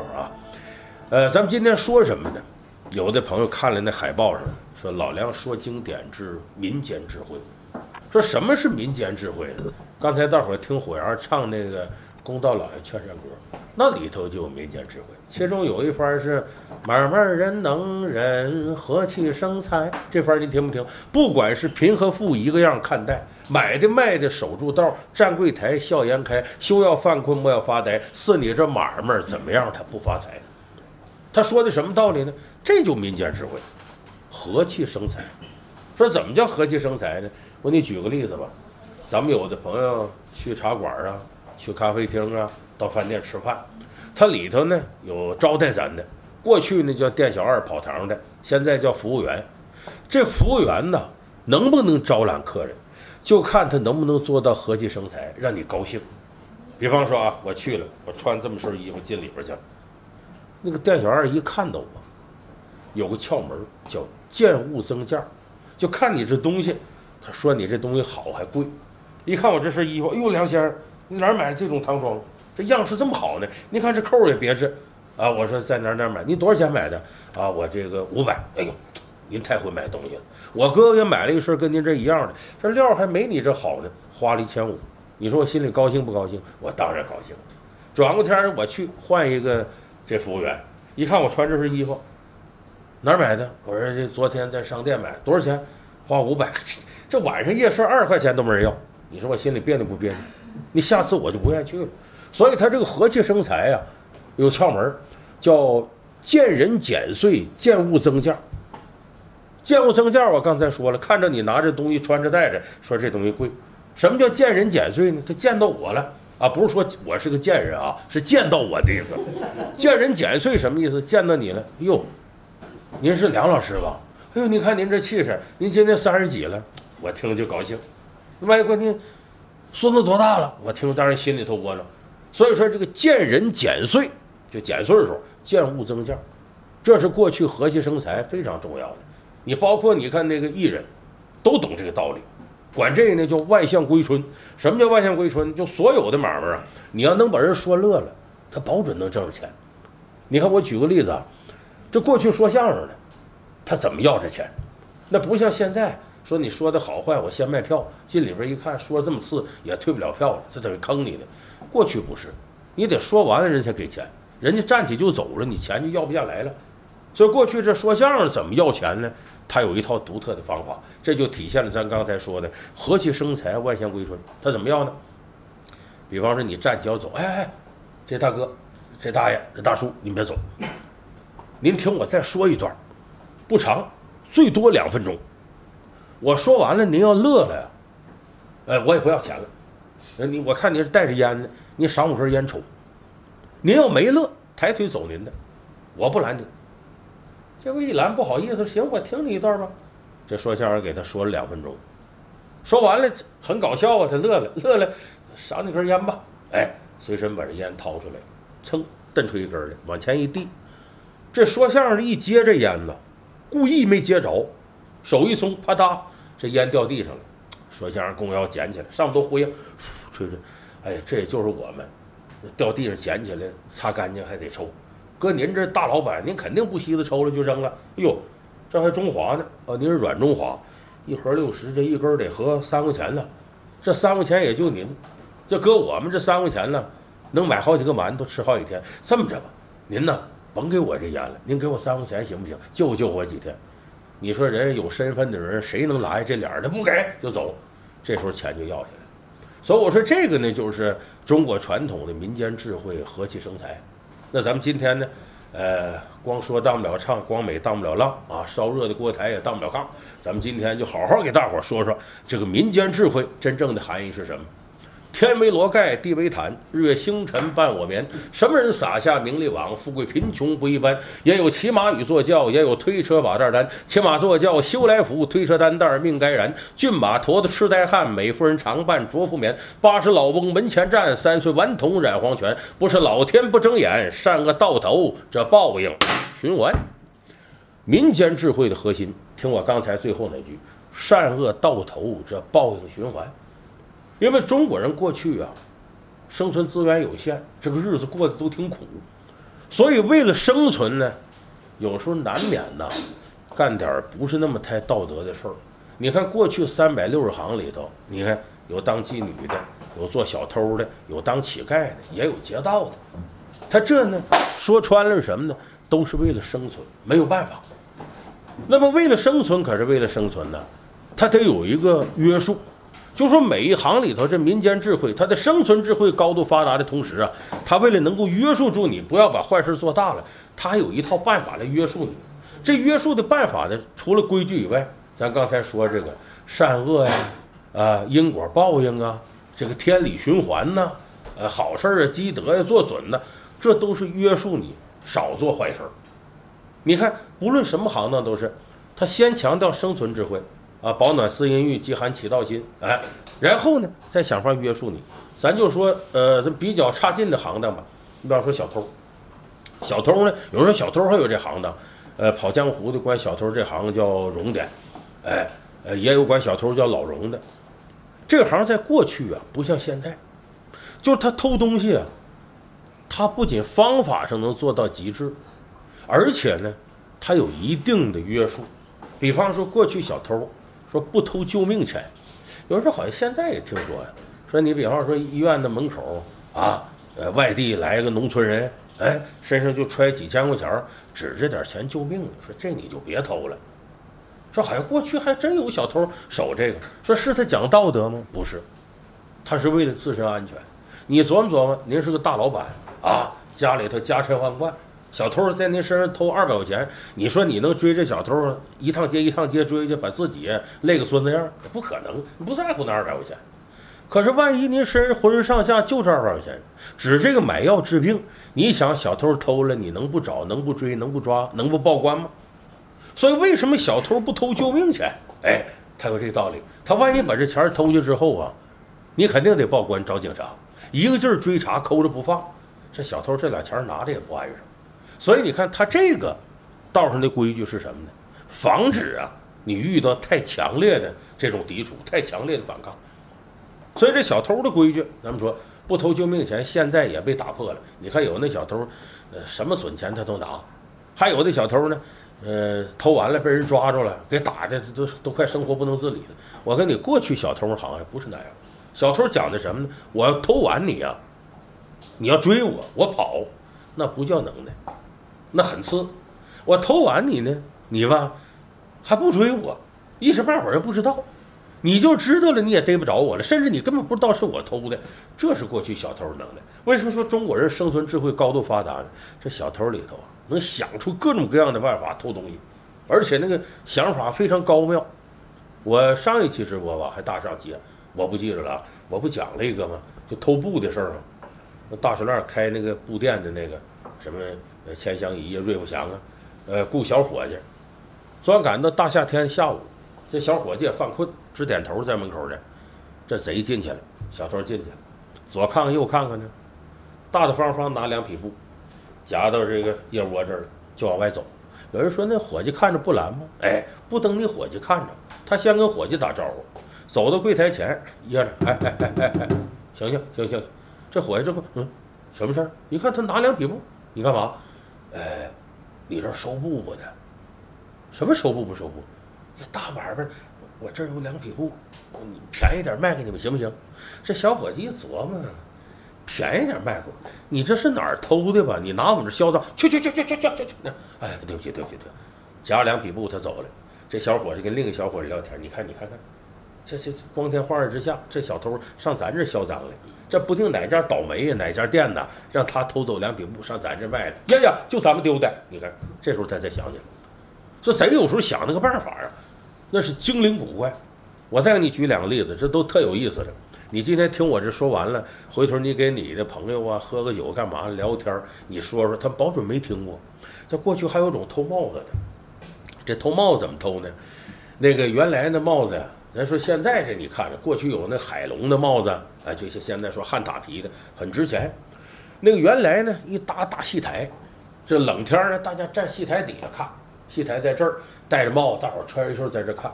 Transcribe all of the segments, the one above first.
呵啊。呃，咱们今天说什么呢？有的朋友看了那海报上说老梁说经典之民间智慧，说什么是民间智慧呢？刚才大伙儿听火阳唱那个《公道老爷劝善歌》，那里头就有民间智慧，其中有一番是“买卖人能忍，和气生财”，这番你听不听？不管是贫和富一个样看待，买的卖的守住道，站柜台笑颜开，休要犯困莫要发呆，是你这买卖怎么样他不发财？他说的什么道理呢？这就民间智慧，和气生财。说怎么叫和气生财呢？我给你举个例子吧。咱们有的朋友去茶馆啊，去咖啡厅啊，到饭店吃饭，它里头呢有招待咱的，过去呢叫店小二跑堂的，现在叫服务员。这服务员呢，能不能招揽客人，就看他能不能做到和气生财，让你高兴。比方说啊，我去了，我穿这么身衣服进里边去了，那个店小二一看到我，有个窍门叫见物增价，就看你这东西，他说你这东西好还贵。一看我这身衣服，哎呦，梁先生，你哪儿买这种唐装？这样式这么好呢？你看这扣也别致，啊，我说在哪儿哪儿买？你多少钱买的？啊，我这个五百。哎呦，您太会买东西了。我哥哥也买了一身跟您这一样的，这料还没你这好呢，花了一千五。你说我心里高兴不高兴？我当然高兴。转过天我去换一个这服务员，一看我穿这身衣服，哪儿买的？我说这昨天在商店买，多少钱？花五百。这晚上夜市二十块钱都没人要。你说我心里别扭不别扭？你下次我就不愿意去了。所以他这个和气生财呀，有窍门叫见人减税，见物增价。见物增价，我刚才说了，看着你拿着东西穿着戴着，说这东西贵。什么叫见人减税呢？他见到我了啊，不是说我是个贱人啊，是见到我的意思。见人减税什么意思？见到你了，哟，您是梁老师吧？哎呦，你看您这气势，您今年三十几了？我听了就高兴。外关键，孙子多大了？我听当然心里头窝囊。所以说这个见人减岁，就减岁数，见物增价，这是过去和气生财非常重要的。你包括你看那个艺人，都懂这个道理，管这个呢叫万象归春。什么叫万象归春？就所有的买卖啊，你要能把人说乐了，他保准能挣着钱。你看我举个例子啊，这过去说相声的，他怎么要这钱？那不像现在。说你说的好坏，我先卖票，进里边一看，说这么次也退不了票了，这等于坑你的。过去不是，你得说完了人才给钱，人家站起就走了，你钱就要不下来了。所以过去这说相声怎么要钱呢？他有一套独特的方法，这就体现了咱刚才说的和气生财，万象归春。他怎么要呢？比方说你站起要走，哎哎，这大哥，这大爷，这大叔，您别走，您听我再说一段，不长，最多两分钟。我说完了，您要乐了呀，哎，我也不要钱了。那你我看你是带着烟的，你赏我根烟抽。您要没乐，抬腿走您的，我不拦你。这不一拦，不好意思，行，我听你一段吧。这说相声给他说了两分钟，说完了很搞笑啊，他乐了，乐了，赏你根烟吧。哎，随身把这烟掏出来，噌，蹬出一根来，往前一递。这说相声一接这烟呢，故意没接着，手一松，啪嗒。这烟掉地上了，说相声公要捡起来，上面都灰，吹吹，哎呀，这也就是我们掉地上捡起来，擦干净还得抽。哥，您这大老板，您肯定不稀得抽了就扔了。哎呦，这还中华呢，啊，您是软中华，一盒六十，这一根得合三块钱呢。这三块钱也就您，这搁我们这三块钱呢，能买好几个馒头吃好几天。这么着吧，您呢，甭给我这烟了，您给我三块钱行不行？救救我几天。你说人有身份的人，谁能来这脸儿？他不给就走，这时候钱就要下来。所以我说这个呢，就是中国传统的民间智慧，和气生财。那咱们今天呢，呃，光说当不了唱，光美当不了浪啊，烧热的锅台也当不了炕。咱们今天就好好给大伙儿说说这个民间智慧真正的含义是什么。天为罗盖，地为毯，日月星辰伴我眠。什么人撒下名利网？富贵贫穷不一般。也有骑马与坐轿，也有推车把担担。骑马坐轿修来福，推车担担命该然。骏马驮的痴呆汉，美妇人常伴着夫眠。八十老翁门前站，三岁顽童染黄泉。不是老天不睁眼，善恶到头这报应循环。民间智慧的核心，听我刚才最后那句：善恶到头这报应循环。因为中国人过去啊，生存资源有限，这个日子过得都挺苦，所以为了生存呢，有时候难免呐，干点不是那么太道德的事儿。你看过去三百六十行里头，你看有当妓女的，有做小偷的，有当乞丐的，也有劫道的。他这呢，说穿了什么呢？都是为了生存，没有办法。那么为了生存，可是为了生存呢，他得有一个约束。就说每一行里头，这民间智慧，它的生存智慧高度发达的同时啊，它为了能够约束住你，不要把坏事做大了，它还有一套办法来约束你。这约束的办法呢，除了规矩以外，咱刚才说这个善恶呀，啊因果报应啊，这个天理循环呐，呃好事啊积德呀做准呐，这都是约束你少做坏事。你看，不论什么行当都是，他先强调生存智慧。啊，保暖思淫欲，饥寒起盗心，哎，然后呢，再想法约束你。咱就说，呃，这比较差劲的行当吧。你比方说小偷，小偷呢，有时候小偷还有这行当，呃，跑江湖的管小偷这行叫荣点，哎，呃，也有管小偷叫老荣的。这行在过去啊，不像现在，就是他偷东西啊，他不仅方法上能做到极致，而且呢，他有一定的约束。比方说，过去小偷。说不偷救命钱，有时候好像现在也听说呀。说你比方说医院的门口啊，呃，外地来个农村人，哎，身上就揣几千块钱，指着点钱救命的。说这你就别偷了。说好像过去还真有小偷守这个。说是他讲道德吗？不是，他是为了自身安全。你琢磨琢磨，您是个大老板啊，家里头家财万贯。小偷在您身上偷二百块钱，你说你能追这小偷一趟街一趟街追去，把自己累个孙子样？不可能，不在乎那二百块钱。可是万一您身上浑身上下就这二百块钱，指这个买药治病，你想小偷偷了，你能不找？能不追？能不抓？能不报官吗？所以为什么小偷不偷救命钱？哎，他有这个道理。他万一把这钱偷去之后啊，你肯定得报官找警察，一个劲儿追查，抠着不放。这小偷这俩钱拿的也不碍事。所以你看，他这个道上的规矩是什么呢？防止啊，你遇到太强烈的这种抵触，太强烈的反抗。所以这小偷的规矩，咱们说不偷救命钱，现在也被打破了。你看有那小偷，呃，什么损钱他都拿；还有的小偷呢，呃，偷完了被人抓住了，给打的都都快生活不能自理了。我跟你过去小偷好像不是那样，小偷讲的什么呢？我要偷完你呀，你要追我，我跑，那不叫能耐。那很次，我偷完你呢，你吧还不追我，一时半会儿又不知道，你就知道了，你也逮不着我了，甚至你根本不知道是我偷的，这是过去小偷能耐。为什么说中国人生存智慧高度发达呢？这小偷里头能想出各种各样的办法偷东西，而且那个想法非常高妙。我上一期直播吧，还大上期，我不记着了，我不讲了一个吗？就偷布的事儿吗？那大石烂开那个布店的那个什么？呃，钱祥仪呀，瑞福祥啊，呃，雇小伙计，专赶到大夏天下午，这小伙计也犯困，直点头在门口呢。这贼进去了，小偷进去了，左看看右看看呢，大大方方拿两匹布，夹到这个腋窝这儿就往外走。有人说那伙计看着不拦吗？哎，不等你伙计看着，他先跟伙计打招呼，走到柜台前，掖着，哎哎哎哎哎，行行行行，这伙计这不，嗯，什么事儿？一看他拿两匹布，你干嘛？哎，你这收布不的？什么收布不收布？这大买卖，我这有两匹布，你便宜点卖给你们行不行？这小伙计一琢磨，便宜点卖给我，你这是哪儿偷的吧？你拿我们这销赃，去去去去去去去去！哎，对不起对不起对，夹两匹布他走了。这小伙子跟另一个小伙子聊天，你看你看看，这这光天化日之下，这小偷上咱这销赃来。这不定哪家倒霉呀，哪家店呢，让他偷走两匹布上咱这卖了。呀呀，就咱们丢的。你看，这时候他才想起来，说谁有时候想那个办法啊，那是精灵古怪。我再给你举两个例子，这都特有意思的。你今天听我这说完了，回头你给你的朋友啊喝个酒干嘛聊天你说说，他保准没听过。这过去还有种偷帽子的，这偷帽子怎么偷呢？那个原来那帽子呀。咱说现在这你看着，过去有那海龙的帽子，哎，就像现在说汉塔皮的，很值钱。那个原来呢，一搭大戏台，这冷天呢，大家站戏台底下看，戏台在这儿，戴着帽子，大伙儿穿一身在这看。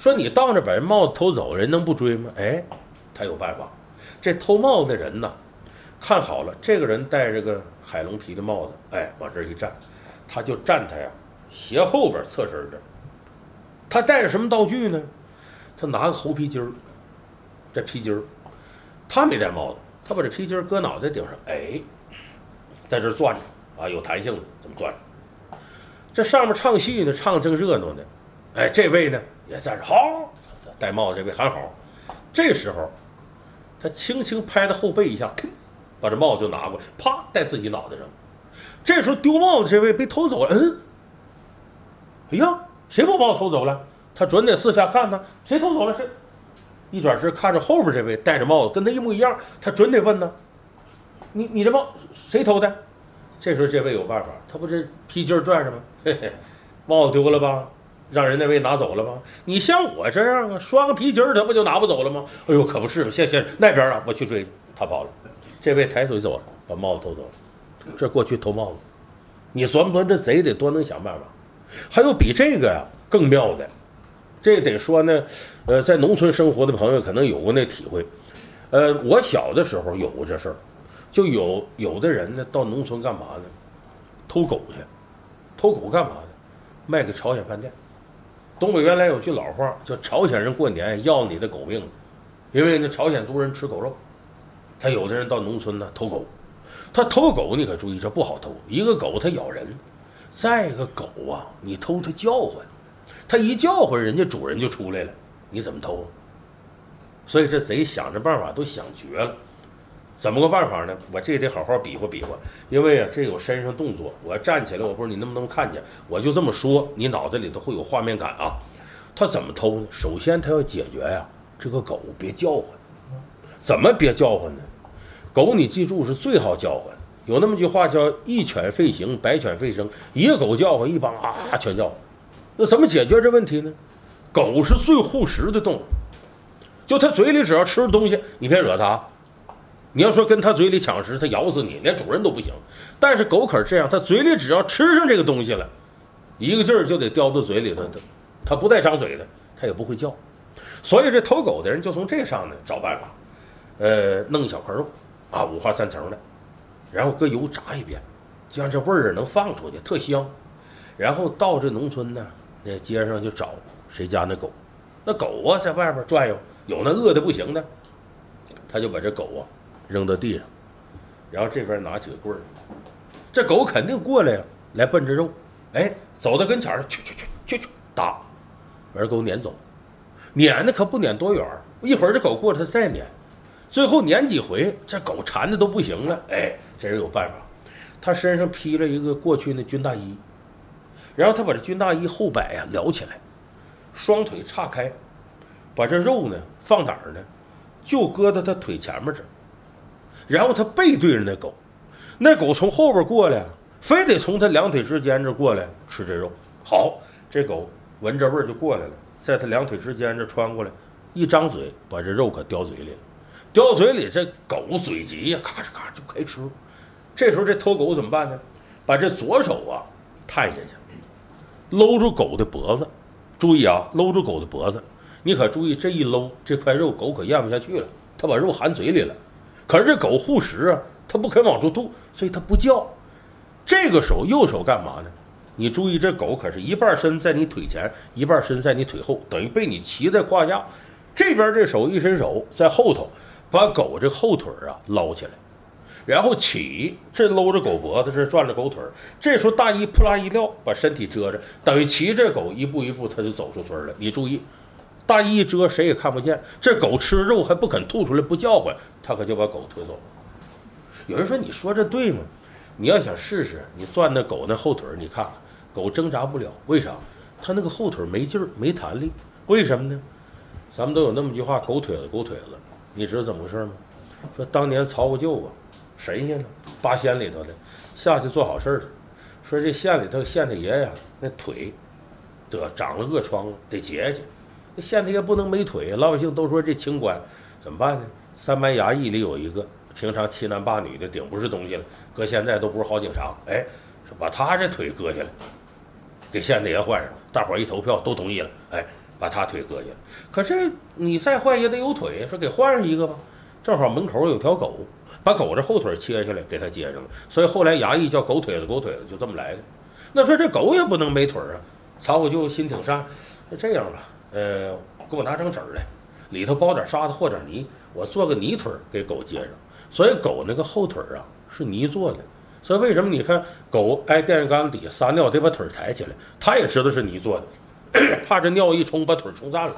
说你到那把人帽子偷走，人能不追吗？哎，他有办法。这偷帽子的人呢，看好了，这个人戴着个海龙皮的帽子，哎，往这一站，他就站他呀斜后边侧身这。他带着什么道具呢？他拿个猴皮筋儿，这皮筋儿，他没戴帽子，他把这皮筋儿搁脑袋顶上，哎，在这儿转着啊，有弹性的，怎么转？这上面唱戏呢，唱的正热闹呢，哎，这位呢也在这好，戴帽子这位喊好。这时候，他轻轻拍他后背一下，把这帽子就拿过来，啪戴自己脑袋上。这时候丢帽子这位被偷走了，嗯，哎呀，谁把帽子偷走了？他准得四下看呢，谁偷走了？谁？一转身看着后边这位戴着帽子跟他一模一样，他准得问呢，你你这帽谁偷的？这时候这位有办法，他不是皮筋拽着吗？嘿嘿，帽子丢了吧？让人那位拿走了吗？你像我这样啊，拴个皮筋儿，他不就拿不走了吗？哎呦，可不是嘛！先先那边啊，我去追他跑了。这位抬腿走了，把帽子偷走了。这过去偷帽子，你琢磨琢磨，这贼得多能想办法。还有比这个呀更妙的，这得说呢，呃，在农村生活的朋友可能有过那体会。呃，我小的时候有过这事儿。就有有的人呢，到农村干嘛呢？偷狗去，偷狗干嘛呢？卖给朝鲜饭店。东北原来有句老话，叫朝鲜人过年要你的狗命，因为那朝鲜族人吃狗肉。他有的人到农村呢偷狗，他偷狗你可注意，这不好偷。一个狗它咬人，再一个狗啊，你偷它叫唤，它一叫唤，人家主人就出来了，你怎么偷？所以这贼想着办法都想绝了。怎么个办法呢？我这得好好比划比划，因为啊，这有身上动作。我要站起来，我不知道你能不能看见。我就这么说，你脑袋里头会有画面感啊。他怎么偷呢？首先他要解决呀，这个狗别叫唤。怎么别叫唤呢？狗你记住是最好叫唤。有那么句话叫“一犬吠行，百犬吠声”。一个狗叫唤，一帮啊全叫。那怎么解决这问题呢？狗是最护食的动物，就它嘴里只要吃东西，你别惹它。你要说跟它嘴里抢食，它咬死你，连主人都不行。但是狗可是这样，它嘴里只要吃上这个东西了，一个劲儿就得叼到嘴里头。它它不带张嘴的，它也不会叫。所以这偷狗的人就从这上呢找办法，呃，弄一小块肉，啊，五花三层的，然后搁油炸一遍，就让这味儿能放出去，特香。然后到这农村呢，那街上就找谁家那狗，那狗啊在外边转悠，有那饿的不行的，他就把这狗啊。扔到地上，然后这边拿几个棍儿，这狗肯定过来呀，来奔着肉，哎，走到跟前儿，去去去去去打，把这狗撵走，撵的可不撵多远，一会儿这狗过来，它再撵，最后撵几回，这狗馋的都不行了，哎，这人有办法，他身上披了一个过去那军大衣，然后他把这军大衣后摆呀撩起来，双腿岔开，把这肉呢放哪儿呢？就搁到他腿前面这儿。然后他背对着那狗，那狗从后边过来，非得从他两腿之间这过来吃这肉。好，这狗闻着味儿就过来了，在他两腿之间这穿过来，一张嘴把这肉可叼嘴里了。叼嘴里，这狗嘴急呀，咔哧咔哧就开吃。这时候这偷狗怎么办呢？把这左手啊探下去，搂住狗的脖子。注意啊，搂住狗的脖子。你可注意，这一搂，这块肉狗可咽不下去了，它把肉含嘴里了。可是这狗护食啊，它不肯往出吐，所以它不叫。这个手右手干嘛呢？你注意，这狗可是一半身在你腿前，一半身在你腿后，等于被你骑在胯下。这边这手一伸手在后头，把狗这后腿啊捞起来，然后起，这搂着狗脖子，这转着狗腿儿。这时候大衣扑啦一撂，把身体遮着，等于骑着狗一步一步，它就走出村了。你注意。大衣一遮，谁也看不见。这狗吃肉还不肯吐出来，不叫唤，他可就把狗推走了。有人说：“你说这对吗？”你要想试试，你攥那狗那后腿儿，你看看，狗挣扎不了。为啥？它那个后腿没劲儿，没弹力。为什么呢？咱们都有那么句话：“狗腿子，狗腿子。”你知道怎么回事吗？说当年曹国舅啊，神仙呢，八仙里头的，下去做好事儿去。说这县里头县太爷呀，那腿得长了恶疮，得截去。那县太爷不能没腿，老百姓都说这清官怎么办呢？三班衙役里有一个，平常欺男霸女的，顶不是东西了，搁现在都不是好警察。哎，说把他这腿割下来，给县太爷换上。大伙儿一投票都同意了，哎，把他腿割下来。可是你再换也得有腿，说给换上一个吧。正好门口有条狗，把狗这后腿切下来给它接上了，所以后来衙役叫狗腿子，狗腿子就这么来的。那说这狗也不能没腿啊，曹国舅心挺善，那这样吧，呃，给我拿张纸来，里头包点沙子和点泥，我做个泥腿给狗接上。所以狗那个后腿啊是泥做的，所以为什么你看狗挨电线杆底下撒尿得把腿抬起来，它也知道是泥做的，怕这尿一冲把腿冲烂了。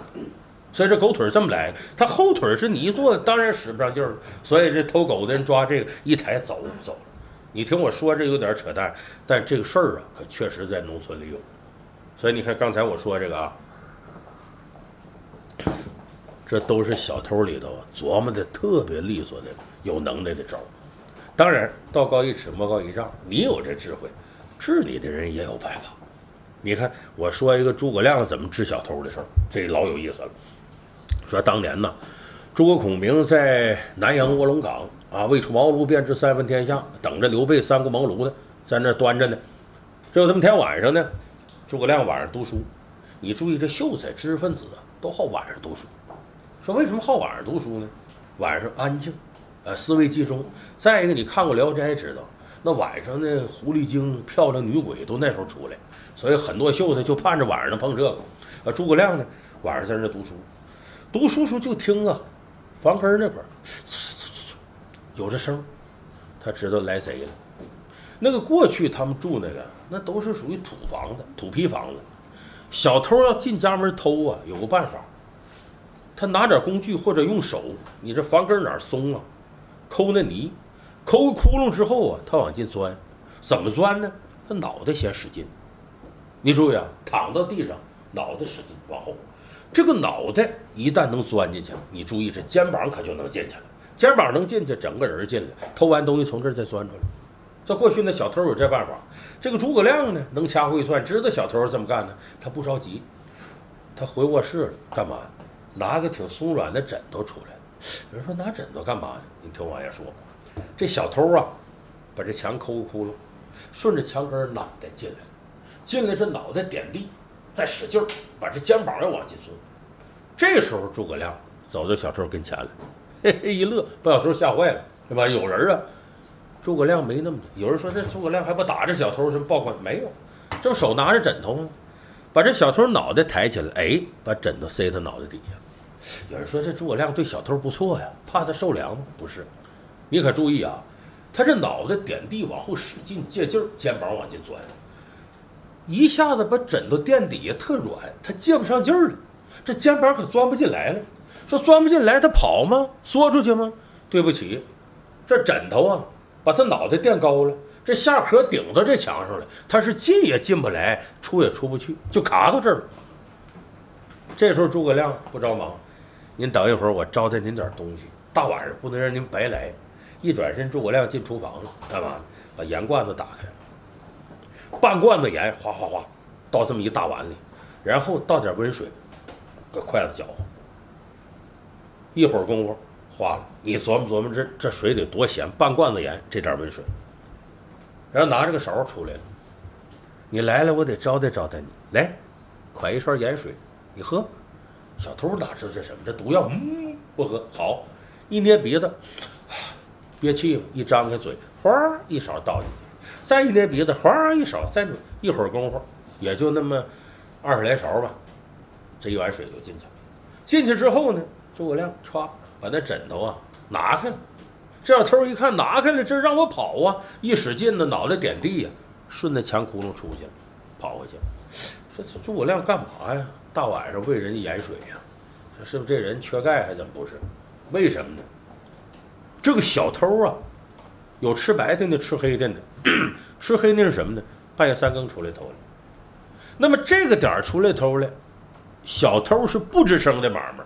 所以这狗腿这么来的，它后腿是泥做的，当然使不上劲儿。所以这偷狗的人抓这个一抬走走了。你听我说这有点扯淡，但这个事儿啊，可确实在农村里有。所以你看刚才我说这个啊，这都是小偷里头琢磨的特别利索的、有能耐的招儿。当然，道高一尺，魔高一丈，你有这智慧，治你的人也有办法。你看我说一个诸葛亮怎么治小偷的事儿，这老有意思了。说当年呢，诸葛孔明在南阳卧龙岗啊，未出茅庐便知三分天下，等着刘备三顾茅庐呢，在那端着呢。这有这么天晚上呢，诸葛亮晚上读书。你注意，这秀才、知识分子啊，都好晚上读书。说为什么好晚上读书呢？晚上安静，呃，思维集中。再一个，你看过《聊斋》知道，那晚上呢，狐狸精、漂亮女鬼都那时候出来，所以很多秀才就盼着晚上能碰这个。啊，诸葛亮呢，晚上在那读书。读书时候就听啊，房根那块儿，有这声他知道来贼了。那个过去他们住那个，那都是属于土房子、土坯房子。小偷要进家门偷啊，有个办法，他拿点工具或者用手，你这房根哪松啊，抠那泥，抠个窟窿之后啊，他往进钻。怎么钻呢？他脑袋先使劲。你注意啊，躺到地上，脑袋使劲往后。这个脑袋一旦能钻进去，你注意这肩膀可就能进去了。肩膀能进去，整个人进来，偷完东西从这儿再钻出来。这过去那小偷有这办法。这个诸葛亮呢，能掐会算，知道小偷这么干呢，他不着急。他回卧室了干嘛？拿个挺松软的枕头出来。有人说拿枕头干嘛呢？你听王爷说，这小偷啊，把这墙抠个窟窿，顺着墙根脑袋进来了，进来这脑袋点地。再使劲儿，把这肩膀要往进钻。这时候诸葛亮走到小偷跟前了，嘿嘿一乐，把小偷吓坏了，是吧？有人啊，诸葛亮没那么。有人说这诸葛亮还不打这小偷什么报官？没有，正手拿着枕头呢，把这小偷脑袋抬起来，哎，把枕头塞他脑袋底下。有人说这诸葛亮对小偷不错呀，怕他受凉吗？不是，你可注意啊，他这脑袋点地往后使劲借劲儿，肩膀往进钻。一下子把枕头垫底下特软，他借不上劲儿了，这肩膀可钻不进来了。说钻不进来，他跑吗？缩出去吗？对不起，这枕头啊，把他脑袋垫高了，这下壳顶到这墙上了，他是进也进不来，出也出不去，就卡到这儿了。这时候诸葛亮不着忙，您等一会儿，我招待您点东西。大晚上不能让您白来。一转身，诸葛亮进厨房了，干嘛？把盐罐子打开。半罐子盐，哗哗哗，倒这么一大碗里，然后倒点温水，搁筷子搅和。一会儿功夫，化了。你琢磨琢磨，这这水得多咸？半罐子盐，这点温水。然后拿着个勺出来了。你来了，我得招待招待你。来，㧟一勺盐水，你喝。小偷哪知道这什么？这毒药？嗯，不喝。好，一捏鼻子，憋气，一张开嘴，哗，一勺倒进去。再一捏鼻子，哗一勺，再一会儿功夫，也就那么二十来勺吧，这一碗水就进去了。进去之后呢，诸葛亮歘把那枕头啊拿开了。这小偷一看拿开了，这让我跑啊！一使劲呢，脑袋点地呀，顺着墙窟窿出去了，跑回去了。说这诸葛亮干嘛呀？大晚上喂人家盐水呀？说是不是这人缺钙还怎么不是？为什么呢？这个小偷啊，有吃白天的，吃黑的呢。吃黑那是什么呢？半夜三更出来偷的。那么这个点儿出来偷来，小偷是不吱声的买卖。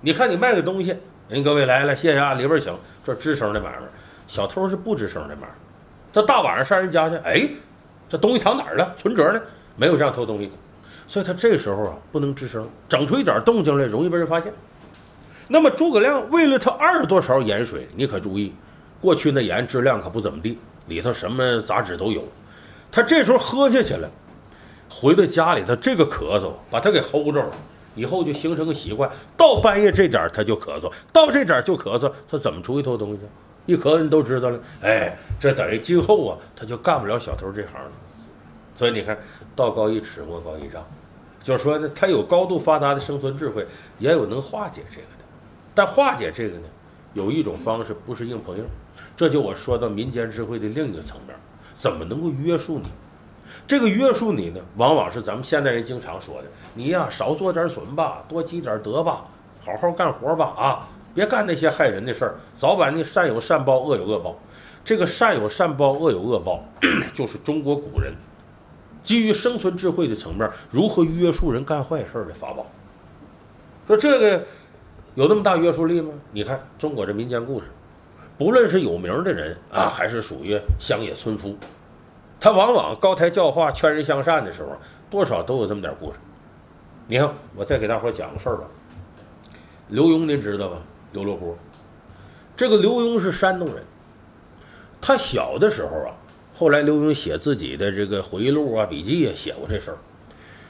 你看你卖个东西，人各位来了，谢谢啊，里边请。这吱声的买卖，小偷是不吱声的买卖。他大晚上上人家去，哎，这东西藏哪儿了？存折呢？没有这样偷东西的。所以他这时候啊，不能吱声，整出一点动静来，容易被人发现。那么诸葛亮为了他二十多勺盐水，你可注意，过去那盐质量可不怎么地。里头什么杂质都有，他这时候喝下去了，回到家里头这个咳嗽把他给齁着了，以后就形成个习惯，到半夜这点他就咳嗽，到这点就咳嗽，他怎么出去偷东西？一咳嗽你都知道了，哎，这等于今后啊，他就干不了小偷这行了。所以你看，道高一尺，魔高一丈，就是说呢，他有高度发达的生存智慧，也有能化解这个的。但化解这个呢，有一种方式不是硬碰硬，这就我说到民间智慧的另一个层面，怎么能够约束你？这个约束你呢，往往是咱们现代人经常说的，你呀少做点损吧，多积点德吧，好好干活吧，啊，别干那些害人的事儿，早晚你善有善报，恶有恶报。这个善有善报，恶有恶报，就是中国古人基于生存智慧的层面，如何约束人干坏事的法宝。说这个有那么大约束力吗？你看中国这民间故事，不论是有名的人啊，还是属于乡野村夫。他往往高抬教化、劝人向善的时候，多少都有这么点故事。你看，我再给大伙讲个事儿吧。刘墉您知道吧？刘罗锅。这个刘墉是山东人。他小的时候啊，后来刘墉写自己的这个回忆录啊、笔记啊，写过这事儿。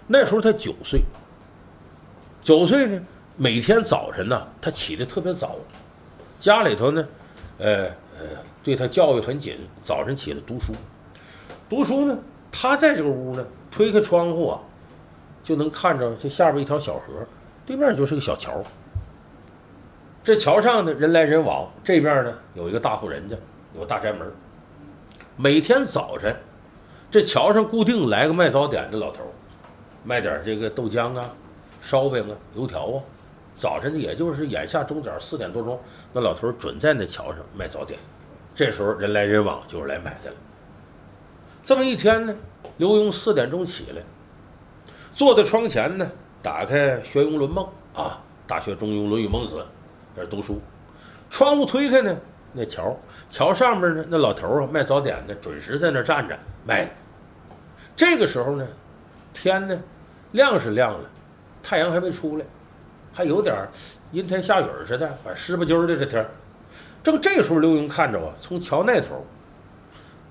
那时候他九岁。九岁呢，每天早晨呢，他起得特别早。家里头呢，呃呃，对他教育很紧，早晨起来读书。读书呢，他在这个屋呢，推开窗户啊，就能看着这下边一条小河，对面就是个小桥。这桥上呢，人来人往，这边呢有一个大户人家，有个大宅门。每天早晨，这桥上固定来个卖早点的老头，卖点这个豆浆啊、烧饼啊、油条啊。早晨呢，也就是眼下钟点四点多钟，那老头准在那桥上卖早点。这时候人来人往，就是来买的了。这么一天呢，刘墉四点钟起来，坐在窗前呢，打开《学庸论孟》啊，《大学》《中庸》《论语》《孟子》，在这读书。窗户推开呢，那桥桥上面呢，那老头啊卖早点的，准时在那站着卖。这个时候呢，天呢亮是亮了，太阳还没出来，还有点阴天下雨似的，反正湿不揪的这天。正这时候，刘墉看着啊，从桥那头。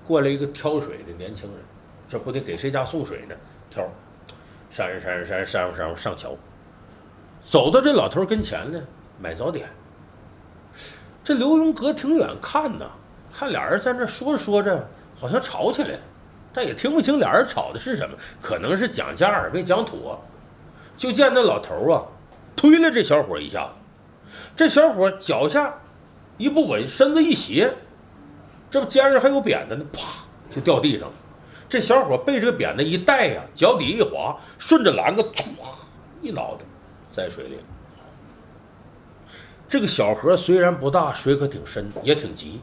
过来一个挑水的年轻人，这不得给谁家送水呢？挑，扇扇扇扇扇上桥，走到这老头跟前呢，买早点。这刘墉隔挺远看呢，看俩人在那说着说着，好像吵起来了，但也听不清俩人吵的是什么，可能是讲价没讲妥。就见那老头啊，推了这小伙一下子，这小伙脚下一不稳，身子一斜。这不肩上还有扁担呢，啪就掉地上了。这小伙被这个扁担一带呀，脚底一滑，顺着栏杆唰一脑袋栽水里。这个小河虽然不大，水可挺深，也挺急。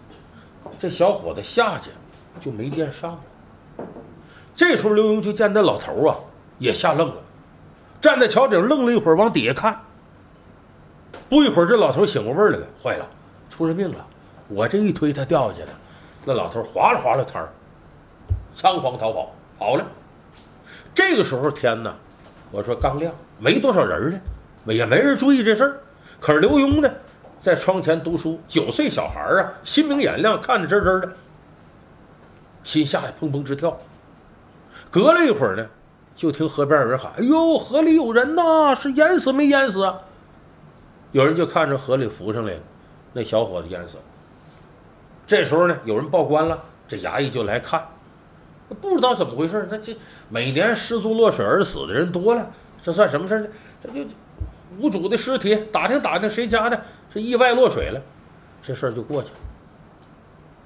这小伙子下去就没见上。这时候刘墉就见那老头啊，也吓愣了，站在桥顶愣了一会儿，往底下看。不一会儿，这老头醒过味儿来了，坏了，出人命了！我这一推，他掉下去了。那老头划拉划拉摊儿，仓皇逃跑，跑了。这个时候天呢，我说刚亮，没多少人呢，也没人注意这事儿。可是刘墉呢，在窗前读书，九岁小孩啊，心明眼亮，看着真真的，心吓得砰砰直跳。隔了一会儿呢，就听河边有人喊：“哎呦，河里有人呐！是淹死没淹死？”有人就看着河里浮上来了，那小伙子淹死了。这时候呢，有人报官了，这衙役就来看，不知道怎么回事。那这每年失足落水而死的人多了，这算什么事呢？这就无主的尸体，打听打听谁家的，是意外落水了，这事儿就过去了。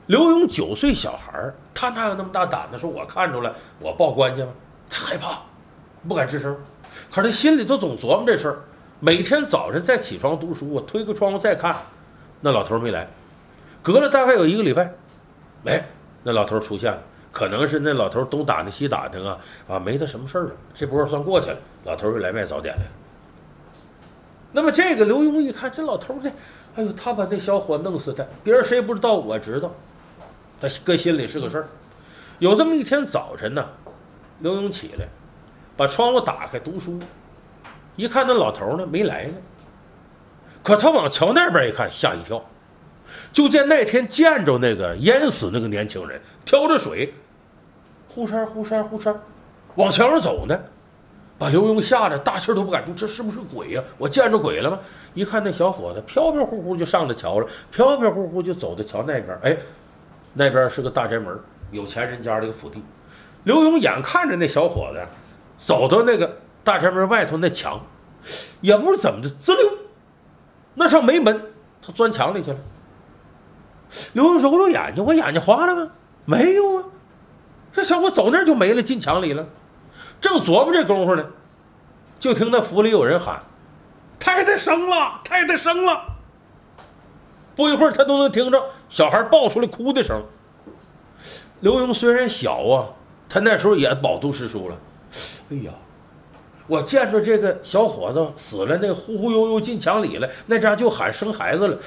刘墉九岁小孩他哪有那么大胆子？说我看出来，我报官去吗？他害怕，不敢吱声。可是他心里头总琢磨这事儿。每天早晨再起床读书，我推个窗户再看，那老头没来。隔了大概有一个礼拜，哎，那老头出现了，可能是那老头东打听西打听啊，啊，没他什么事儿了，这波算过去了。老头又来卖早点来了。那么这个刘墉一看，这老头这，哎呦，他把那小伙弄死的，别人谁不知道，我知道，他搁心里是个事儿。有这么一天早晨呢，刘墉起来，把窗户打开读书，一看那老头呢没来呢，可他往桥那边一看，吓一跳。就见那天见着那个淹死那个年轻人，挑着水，呼扇呼扇呼扇，往桥上走呢。把刘墉吓得大气都不敢出，这是不是鬼呀？我见着鬼了吗？一看那小伙子飘飘忽忽就上了桥了，飘飘忽忽就走到桥那边，哎，那边是个大宅门，有钱人家的一个府邸。刘墉眼看着那小伙子走到那个大宅门外头那墙，也不知怎么的，滋溜，那上没门，他钻墙里去了。刘墉揉揉眼睛，我眼睛花了吗？没有啊，这小伙走那就没了，进墙里了。正琢磨这功夫呢，就听那府里有人喊：“太太生了，太太生了！”不一会儿，他都能听着小孩抱出来哭的声。刘墉虽然小啊，他那时候也饱读诗书了。哎呀，我见着这个小伙子死了，那忽忽悠悠进墙里了，那家就喊生孩子了。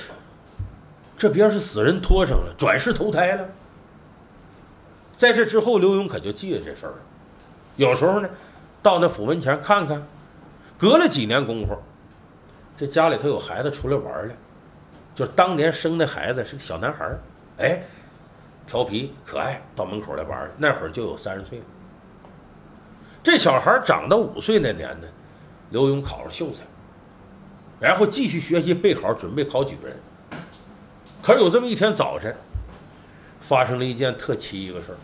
这别是死人拖上了，转世投胎了。在这之后，刘墉可就记得这事儿了。有时候呢，到那府门前看看，隔了几年功夫，这家里头有孩子出来玩了，就是当年生那孩子是个小男孩儿，哎，调皮可爱，到门口来玩那会儿就有三十岁了。这小孩长到五岁那年呢，刘墉考上秀才，然后继续学习备考，准备考举人。可是有这么一天早晨，发生了一件特奇异的事儿，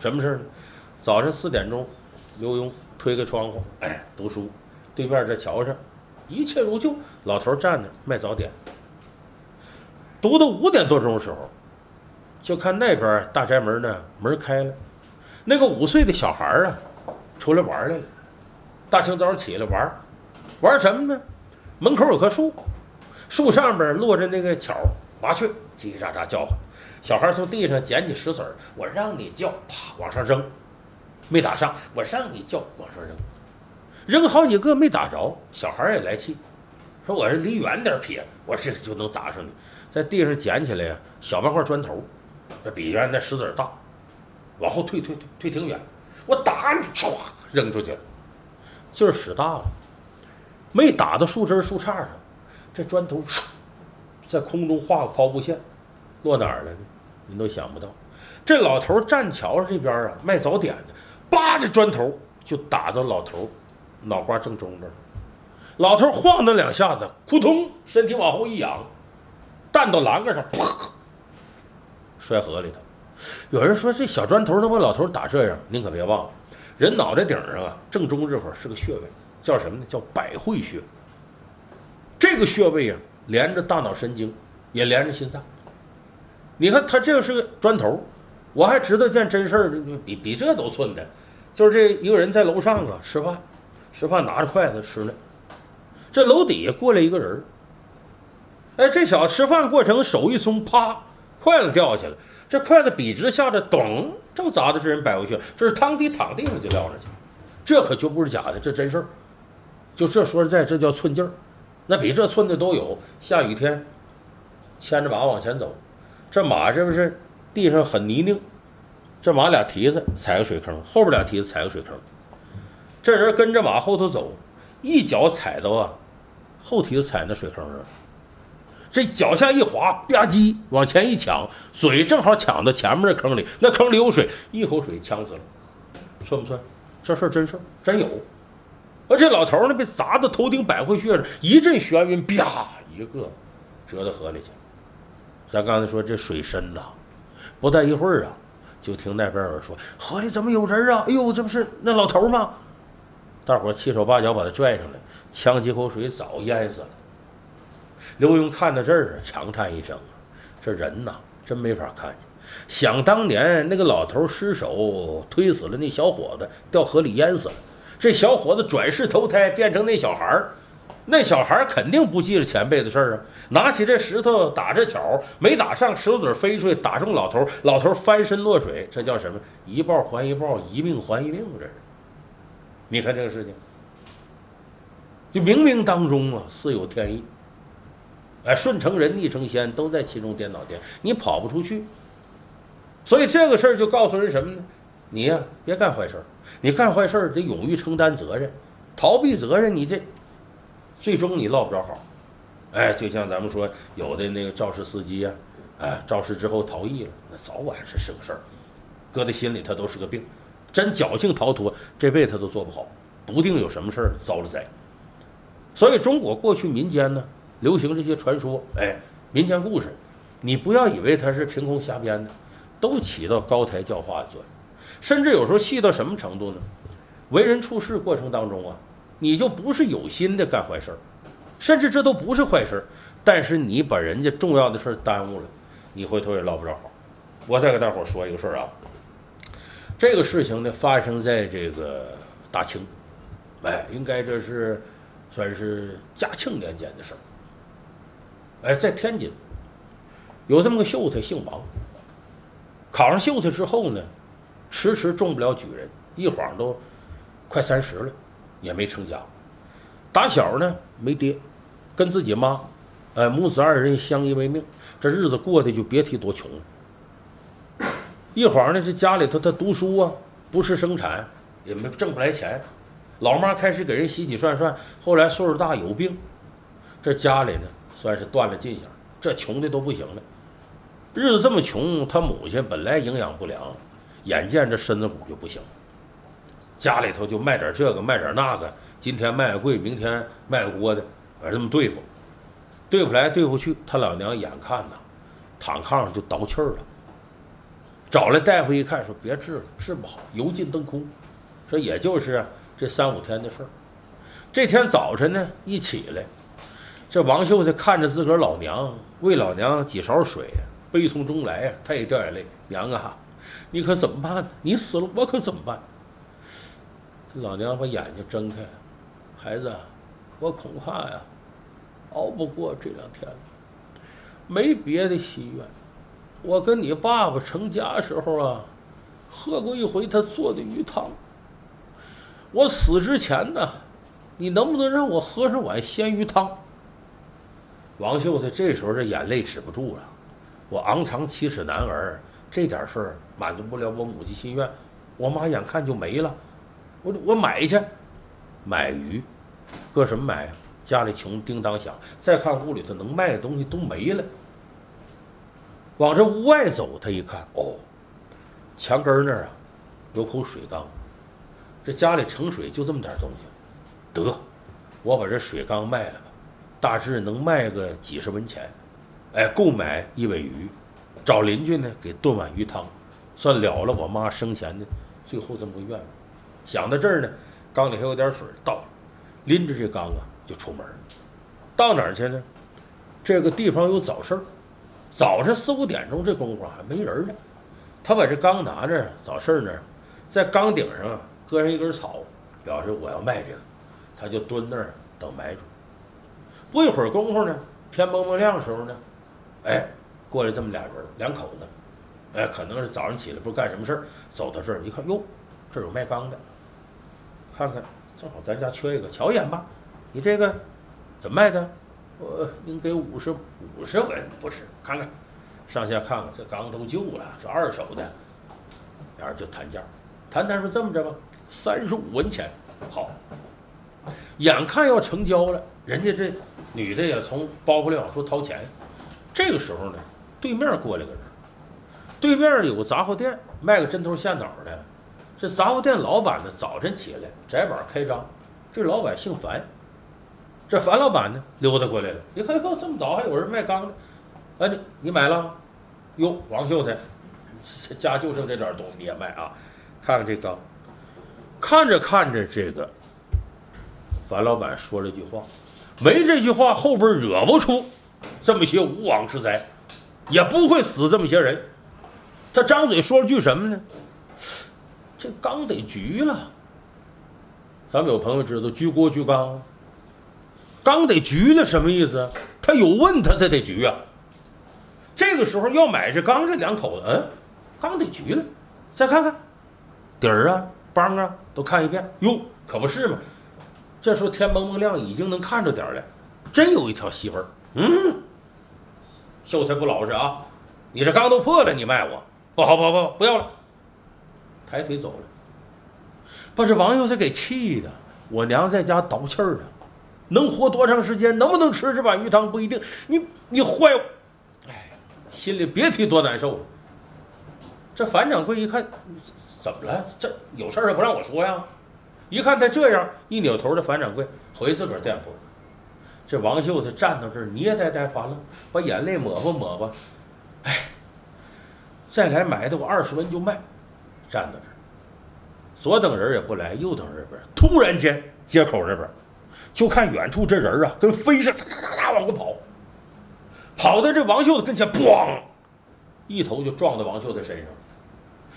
什么事儿呢？早上四点钟，刘墉推开窗户，哎，读书。对面这桥上，一切如旧，老头站那卖早点。读到五点多钟的时候，就看那边大宅门呢，门开了，那个五岁的小孩啊，出来玩来了。大清早起来玩，玩什么呢？门口有棵树，树上边落着那个巧。麻雀叽叽喳喳叫唤，小孩从地上捡起石子儿，我让你叫，啪往上扔，没打上；我让你叫，往上扔，扔好几个没打着。小孩也来气，说我是离远点撇，我这就能打上你。在地上捡起来呀，小半块砖头，这比原来那石子儿大，往后退退退退挺远，我打你，唰扔出去了，劲儿使大了，没打到树枝树杈上，这砖头唰。在空中画个抛物线，落哪儿了呢？您都想不到。这老头站桥这边啊，卖早点的，扒着砖头就打到老头脑瓜正中这儿。老头晃荡两下子，扑通，身体往后一仰，弹到栏杆上，啪，摔河里头。有人说这小砖头能把老头打这样，您可别忘了，人脑袋顶上啊，正中这块是个穴位，叫什么呢？叫百会穴。这个穴位啊。连着大脑神经，也连着心脏。你看他这个是个砖头，我还知道件真事儿，比比这都寸的，就是这一个人在楼上啊吃饭，吃饭拿着筷子吃呢，这楼底下过来一个人儿哎，这小子吃饭过程手一松，啪，筷子掉下去了，这筷子笔直下着，咚，正砸的这人百会穴，这是汤地躺地上就撂上去，这可就不是假的，这真事儿。就这说实在，这叫寸劲儿。那比这寸的都有。下雨天，牵着马往前走，这马这不是地上很泥泞，这马俩蹄子踩个水坑，后边俩蹄子踩个水坑。这人跟着马后头走，一脚踩到啊，后蹄子踩那水坑上，这脚下一滑，吧唧往前一抢，嘴正好抢到前面那坑里，那坑里有水，一口水呛死了，算不算？这事儿真事儿，真有。而这老头呢，被砸到头顶百会穴上，一阵眩晕，啪，一个折到河里去了。咱刚才说这水深呐，不大一会儿啊，就听那边有人说：“河里怎么有人啊？”哎呦，这不是那老头吗？大伙七手八脚把他拽上来，呛几口水，早淹死了。刘墉看到这儿啊，长叹一声：“这人呐，真没法看见。想当年那个老头失手推死了那小伙子，掉河里淹死了。”这小伙子转世投胎变成那小孩儿，那小孩儿肯定不记着前辈的事儿啊！拿起这石头打这巧，没打上，石头子飞出去打中老头，老头翻身落水，这叫什么？一报还一报，一命还一命，这是。你看这个事情，就冥冥当中啊，似有天意。哎，顺成人，逆成仙，都在其中颠倒颠，你跑不出去。所以这个事儿就告诉人什么呢？你呀，别干坏事儿。你干坏事儿得勇于承担责任，逃避责任，你这最终你落不着好。哎，就像咱们说有的那个肇事司机呀，哎，肇事之后逃逸了，那早晚是是个事儿，搁在心里他都是个病。真侥幸逃脱，这辈子他都做不好。不定有什么事儿遭了灾。所以中国过去民间呢，流行这些传说，哎，民间故事，你不要以为它是凭空瞎编的，都起到高台教化的作用。甚至有时候细到什么程度呢？为人处事过程当中啊，你就不是有心的干坏事儿，甚至这都不是坏事儿，但是你把人家重要的事儿耽误了，你回头也捞不着好。我再给大伙儿说一个事儿啊，这个事情呢发生在这个大清，哎，应该这是算是嘉庆年间的事儿。哎，在天津有这么个秀才，姓王，考上秀才之后呢。迟迟中不了举人，一晃都快三十了，也没成家。打小呢没爹，跟自己妈，哎母子二人相依为命，这日子过得就别提多穷了。一晃呢，这家里头他读书啊，不是生产，也没挣不来钱。老妈开始给人洗洗涮涮，后来岁数大有病，这家里呢算是断了进项，这穷的都不行了。日子这么穷，他母亲本来营养不良。眼见这身子骨就不行，家里头就卖点这个卖点那个，今天卖贵，明天卖锅的，反正这么对付，对付来对付去，他老娘眼看呐，躺炕上就倒气儿了。找来大夫一看，说别治了，治不好，油尽灯枯。说也就是这三五天的事儿。这天早晨呢，一起来，这王秀才看着自个儿老娘喂老娘几勺水，悲从中来呀，他也掉眼泪，娘啊！你可怎么办呢？你死了，我可怎么办？老娘把眼睛睁开，孩子，我恐怕呀，熬不过这两天了。没别的心愿，我跟你爸爸成家时候啊，喝过一回他做的鱼汤。我死之前呢，你能不能让我喝上碗鲜鱼汤？王秀才这时候这眼泪止不住了，我昂藏七尺男儿。这点事儿满足不了我母亲心愿，我妈眼看就没了，我我买去，买鱼，搁什么买呀？家里穷叮当响，再看屋里头能卖的东西都没了。往这屋外走，他一看，哦，墙根那儿啊，有口水缸，这家里盛水就这么点东西，得，我把这水缸卖了吧，大致能卖个几十文钱，哎，够买一尾鱼。找邻居呢，给炖碗鱼汤，算了了我妈生前的最后这么个愿望。想到这儿呢，缸里还有点水，倒了，拎着这缸啊就出门。到哪儿去呢？这个地方有早市儿，早上四五点钟这功夫还没人呢。他把这缸拿着，早市那儿，在缸顶上搁上一根草，表示我要卖这个。他就蹲那儿等买主。不一会儿功夫呢，天蒙蒙亮的时候呢，哎。过来这么俩人，两口子，哎，可能是早上起来不知干什么事儿，走到这儿一看，哟，这有卖缸的，看看，正好咱家缺一个，瞧一眼吧。你这个怎么卖的？我您给五十五十文，不是？看看，上下看看，这缸都旧了，这二手的。俩人就谈价，谈谈说这么着吧，三十五文钱，好。眼看要成交了，人家这女的也从包袱里往出掏钱，这个时候呢。对面过来个人，对面有个杂货店，卖个针头线脑的。这杂货店老板呢，早晨起来窄板开张。这老板姓樊，这樊老板呢溜达过来了，你看哟，这么早还有人卖缸的？哎，你你买了？哟，王秀才，家就剩这点东西你也卖啊？看看这缸，看着看着这个，樊老板说了句话，没这句话后边惹不出这么些无妄之灾。也不会死这么些人。他张嘴说了句什么呢？这缸得局了。咱们有朋友知道居锅居缸，缸得局了什么意思？他有问他才得局啊。这个时候要买这缸，这两口子，嗯，缸得局了。再看看底儿啊、帮啊，都看一遍。哟，可不是嘛。这时候天蒙蒙亮，已经能看着点了。真有一条细缝儿，嗯。秀才不老实啊！你这缸都破了，你卖我？不好，不好，不好，不要了！抬腿走了，把这王秀才给气的。我娘在家倒气儿呢，能活多长时间？能不能吃这碗鱼汤不一定。你你坏，哎，心里别提多难受。这樊掌柜一看，怎么了？这有事儿不让我说呀？一看他这样，一扭头的樊掌柜回自个儿店铺。这王秀才站到这儿，捏呆呆发愣，把眼泪抹吧抹吧，哎，再来买的我二十文就卖。站到这儿，左等人也不来，右等人不来。突然间，街口那边就看远处这人啊，跟飞似的，哒哒哒往过跑，跑到这王秀才跟前，咣，一头就撞到王秀才身上。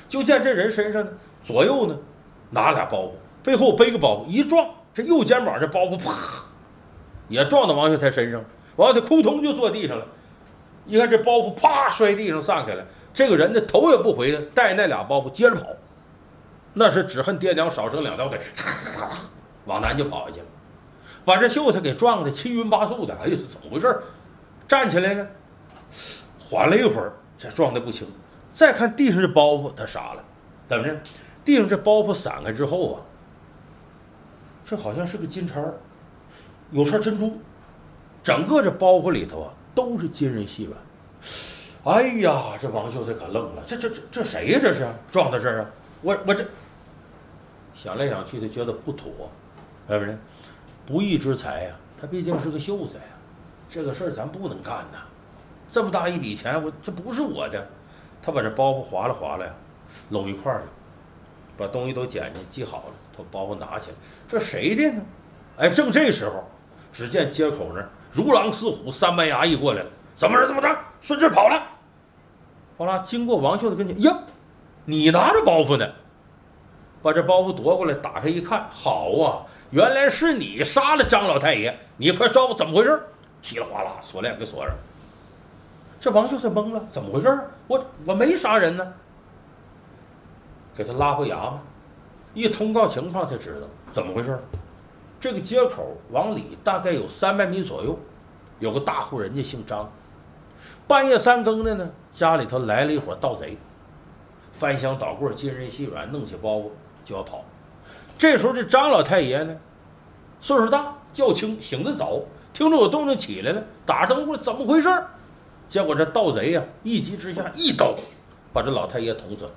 就见这人身上呢，左右呢拿俩包袱，背后背个包袱，一撞，这右肩膀这包袱啪。也撞到王秀才身上，王秀才扑通就坐地上了。一看这包袱，啪摔地上散开了。这个人呢，头也不回的带那俩包袱接着跑，那是只恨爹娘少生两条腿，往南就跑下去了，把这秀才给撞的七晕八素的。哎呀，怎么回事？站起来呢，缓了一会儿，这撞的不轻。再看地上这包袱，他傻了，怎么着？地上这包袱散开之后啊，这好像是个金钗儿。有串珍珠，整个这包袱里头啊都是金人细软。哎呀，这王秀才可愣了，这这这这谁呀？这是撞到这儿啊？我我这想来想去，他觉得不妥，是不是？不义之财呀，他毕竟是个秀才呀，这个事儿咱不能干呐。这么大一笔钱，我这不是我的。他把这包袱划拉划拉呀，拢一块儿了，把东西都捡去系好了，把包袱拿起来，这谁的呢？哎，正这时候。只见街口那如狼似虎，三班衙役过来了，怎么着？怎么着？顺势跑了。好了，经过王秀的跟前，呀，你拿着包袱呢？把这包袱夺过来，打开一看，好啊，原来是你杀了张老太爷！你快说吧，怎么回事？稀里哗啦，锁链给锁上。这王秀才懵了，怎么回事？我我没杀人呢。给他拉回衙门，一通告情况才知道怎么回事。这个街口往里大概有三百米左右，有个大户人家姓张，半夜三更的呢，家里头来了一伙盗贼，翻箱倒柜，金人细软，弄起包袱就要跑。这时候这张老太爷呢，岁数大，较轻，醒得早，听着有动静起来了，打灯过来，怎么回事？结果这盗贼呀，一急之下一刀把这老太爷捅死了，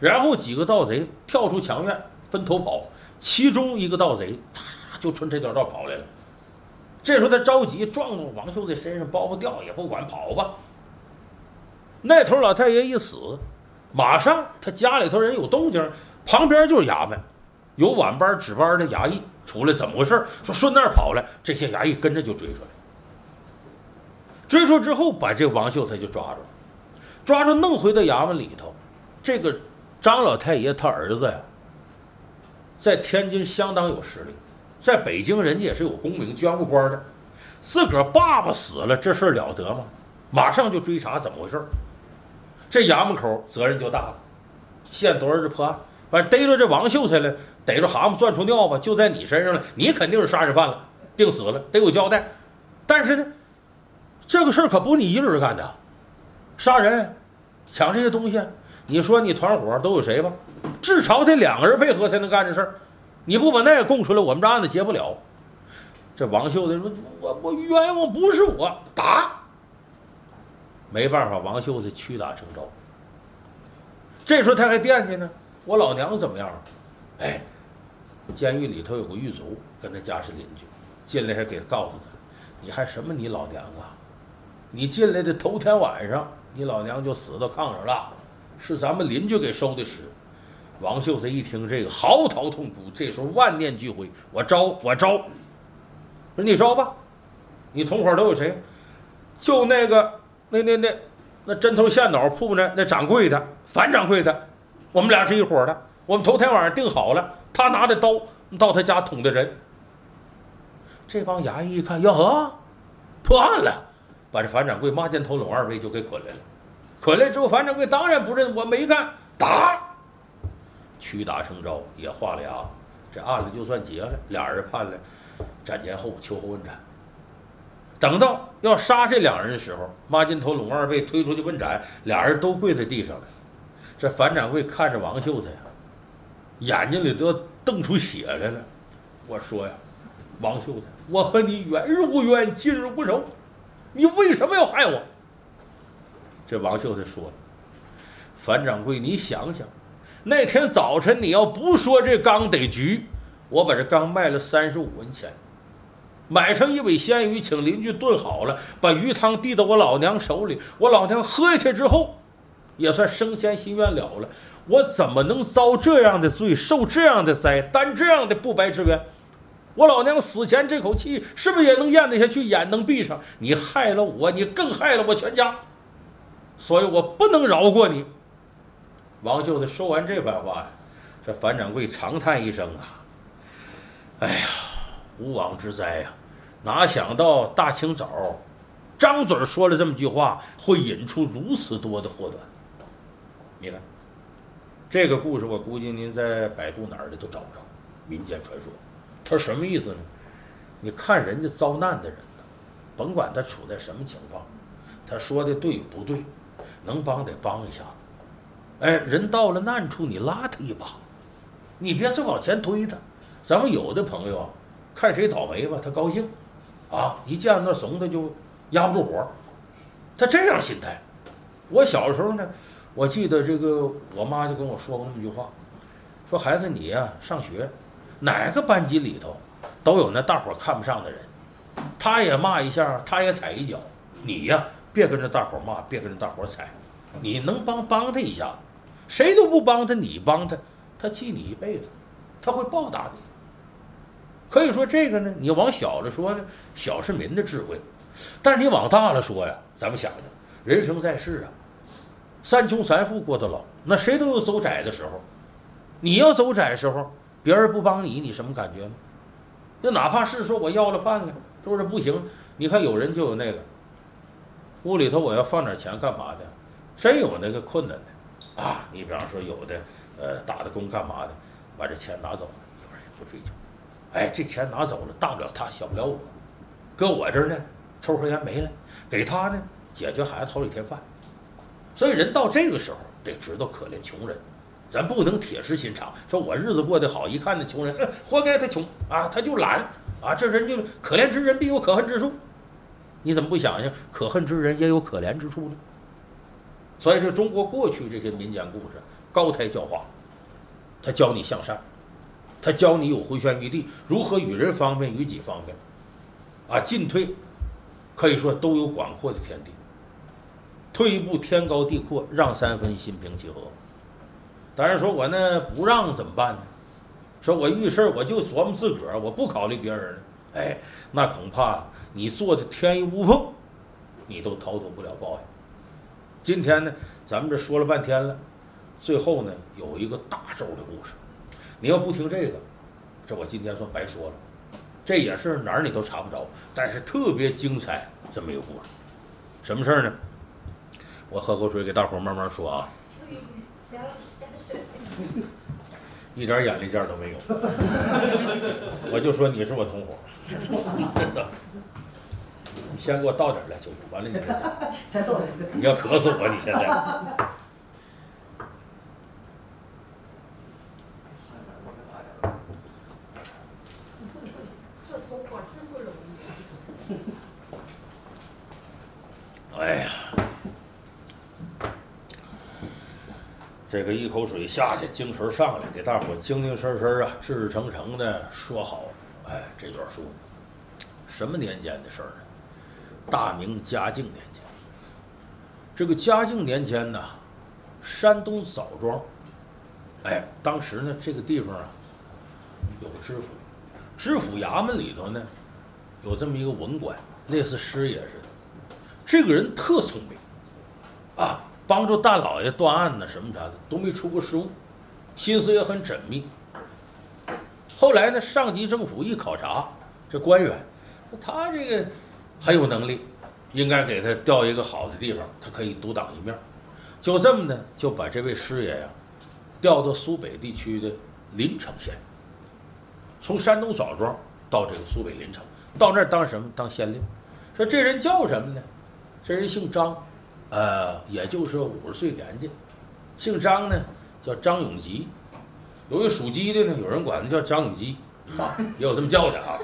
然后几个盗贼跳出墙院分头跑，其中一个盗贼。就穿这条道跑来了，这时候他着急，撞到王秀才身上，包袱掉也不管，跑吧。那头老太爷一死，马上他家里头人有动静，旁边就是衙门，有晚班值班的衙役出来，怎么回事？说顺那儿跑了，这些衙役跟着就追出来，追出之后把这王秀才就抓住了，抓住弄回到衙门里头。这个张老太爷他儿子呀，在天津相当有实力。在北京，人家也是有功名捐过官的，自个儿爸爸死了，这事儿了得吗？马上就追查怎么回事儿。这衙门口责任就大了，现多少日破案，反正逮着这王秀才了，逮着蛤蟆钻出尿吧，就在你身上了，你肯定是杀人犯了，定死了，得有交代。但是呢，这个事儿可不你一个人干的，杀人、抢这些东西，你说你团伙都有谁吧？至少得两个人配合才能干这事儿。你不把那个供出来，我们这案子结不了。这王秀才说：“我我冤枉，不是我打。”没办法，王秀才屈打成招。这时候他还惦记呢，我老娘怎么样？哎，监狱里头有个狱卒，跟他家是邻居，进来还给告诉他：“你还什么你老娘啊？你进来的头天晚上，你老娘就死到炕上了，是咱们邻居给收的尸。”王秀才一听这个，嚎啕痛哭。这时候万念俱灰，我招，我招。说你招吧，你同伙都有谁？就那个，那那那那针头线脑铺那那掌柜的，樊掌柜的，我们俩是一伙的。我们头天晚上定好了，他拿着刀到他家捅的人。这帮衙役一看，哟呵，破案了，把这樊掌柜、马尖头龙二位就给捆来了。捆来之后，樊掌柜当然不认，我没干，打。屈打成招，也画了押，这案子就算结了。俩人判了斩监后，秋后问斩。等到要杀这两人的时候，马金头、龙二被推出去问斩，俩人都跪在地上了。这樊掌柜看着王秀才呀，眼睛里都要瞪出血来了。我说呀，王秀才，我和你远日无冤，近日无仇，你为什么要害我？这王秀才说：“樊掌柜，你想想。”那天早晨，你要不说这缸得局，我把这缸卖了三十五文钱，买上一尾鲜鱼，请邻居炖好了，把鱼汤递到我老娘手里。我老娘喝下去之后，也算生前心愿了了。我怎么能遭这样的罪，受这样的灾，担这样的不白之冤？我老娘死前这口气，是不是也能咽得下去，眼能闭上？你害了我，你更害了我全家，所以我不能饶过你。王秀才说完这番话呀，这樊掌柜长叹一声啊。哎呀，无妄之灾呀！哪想到大清早，张嘴说了这么句话，会引出如此多的祸端。你看，这个故事我估计您在百度哪儿的都找不着。民间传说，他什么意思呢？你看人家遭难的人呢，甭管他处在什么情况，他说的对与不对，能帮得帮一下。哎，人到了难处，你拉他一把。你别再往前推他，咱们有的朋友啊，看谁倒霉吧，他高兴，啊，一见到那怂他就压不住火，他这样心态。我小时候呢，我记得这个我妈就跟我说过那么句话，说孩子你呀上学，哪个班级里头都有那大伙看不上的人，他也骂一下，他也踩一脚，你呀别跟着大伙骂，别跟着大伙踩，你能帮帮他一下子，谁都不帮他，你帮他。他记你一辈子，他会报答你。可以说这个呢，你往小了说呢，小市民的智慧；但是你往大了说呀，咱们想想，人生在世啊，三穷三富过到老，那谁都有走窄的时候。你要走窄的时候，别人不帮你，你什么感觉呢？那哪怕是说我要了饭呢，是不是不行？你看有人就有那个，屋里头我要放点钱干嘛的？真有那个困难的啊！你比方说有的。呃，打的工干嘛的？把这钱拿走了，一会儿也不追究。哎，这钱拿走了，大不了他，小不了我。搁我这儿呢，抽盒烟没了，给他呢，解决孩子好几天饭。所以人到这个时候，得知道可怜穷人。咱不能铁石心肠，说我日子过得好，一看那穷人，哼，活该他穷啊，他就懒啊，这人就可怜之人必有可恨之处。你怎么不想想，可恨之人也有可怜之处呢？所以这中国过去这些民间故事。高台教化，他教你向善，他教你有回旋余地，如何与人方便，与己方便，啊，进退可以说都有广阔的天地。退一步天高地阔，让三分心平气和。当然说我呢不让怎么办呢？说我遇事我就琢磨自个儿，我不考虑别人，哎，那恐怕你做的天衣无缝，你都逃脱不了报应。今天呢，咱们这说了半天了。最后呢，有一个大咒的故事，你要不听这个，这我今天算白说了。这也是哪儿你都查不着，但是特别精彩这么一个故事。什么事儿呢？我喝口水给大伙儿慢慢说啊。一点眼力见都没有。我就说你是我同伙。你先给我倒点来，就完了你再讲。先倒点。你要渴死我，你现在。哎呀，这个一口水下去，精神上来，给大伙精精神神啊，志志诚诚的说好。哎，这段书什么年间的事儿呢？大明嘉靖年间。这个嘉靖年间呢，山东枣庄，哎，当时呢，这个地方啊，有个知府，知府衙门里头呢，有这么一个文官，类似师爷似的。这个人特聪明，啊，帮助大老爷断案呢，什么啥的都没出过失误，心思也很缜密。后来呢，上级政府一考察，这官员，他这个很有能力，应该给他调一个好的地方，他可以独当一面。就这么呢，就把这位师爷呀，调到苏北地区的临城县，从山东枣庄到这个苏北临城，到那儿当什么？当县令。说这人叫什么呢？这人姓张，呃，也就是五十岁年纪，姓张呢，叫张永吉。由于属鸡的呢，有人管他叫张永基，啊，也有这么叫的啊。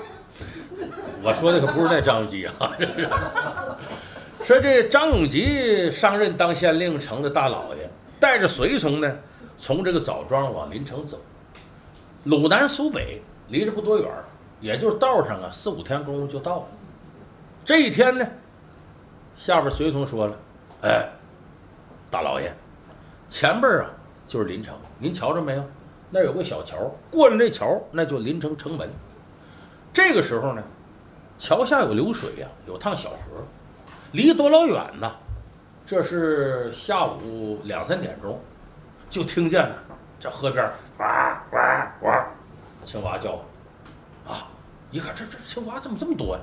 我说的可不是那张永吉啊，这是。说这张永吉上任当县令，成了大老爷，带着随从呢，从这个枣庄往临城走。鲁南苏北离着不多远，也就是道上啊四五天功夫就到了。这一天呢，下边随从说了：“哎，大老爷，前边啊就是临城，您瞧着没有？那有个小桥，过了那桥，那就临城城门。这个时候呢，桥下有流水呀、有趟小河，离多老远呢？这是下午两三点钟，就听见了这河边呱呱呱，青蛙叫啊！一看这这青蛙怎么这么多呀？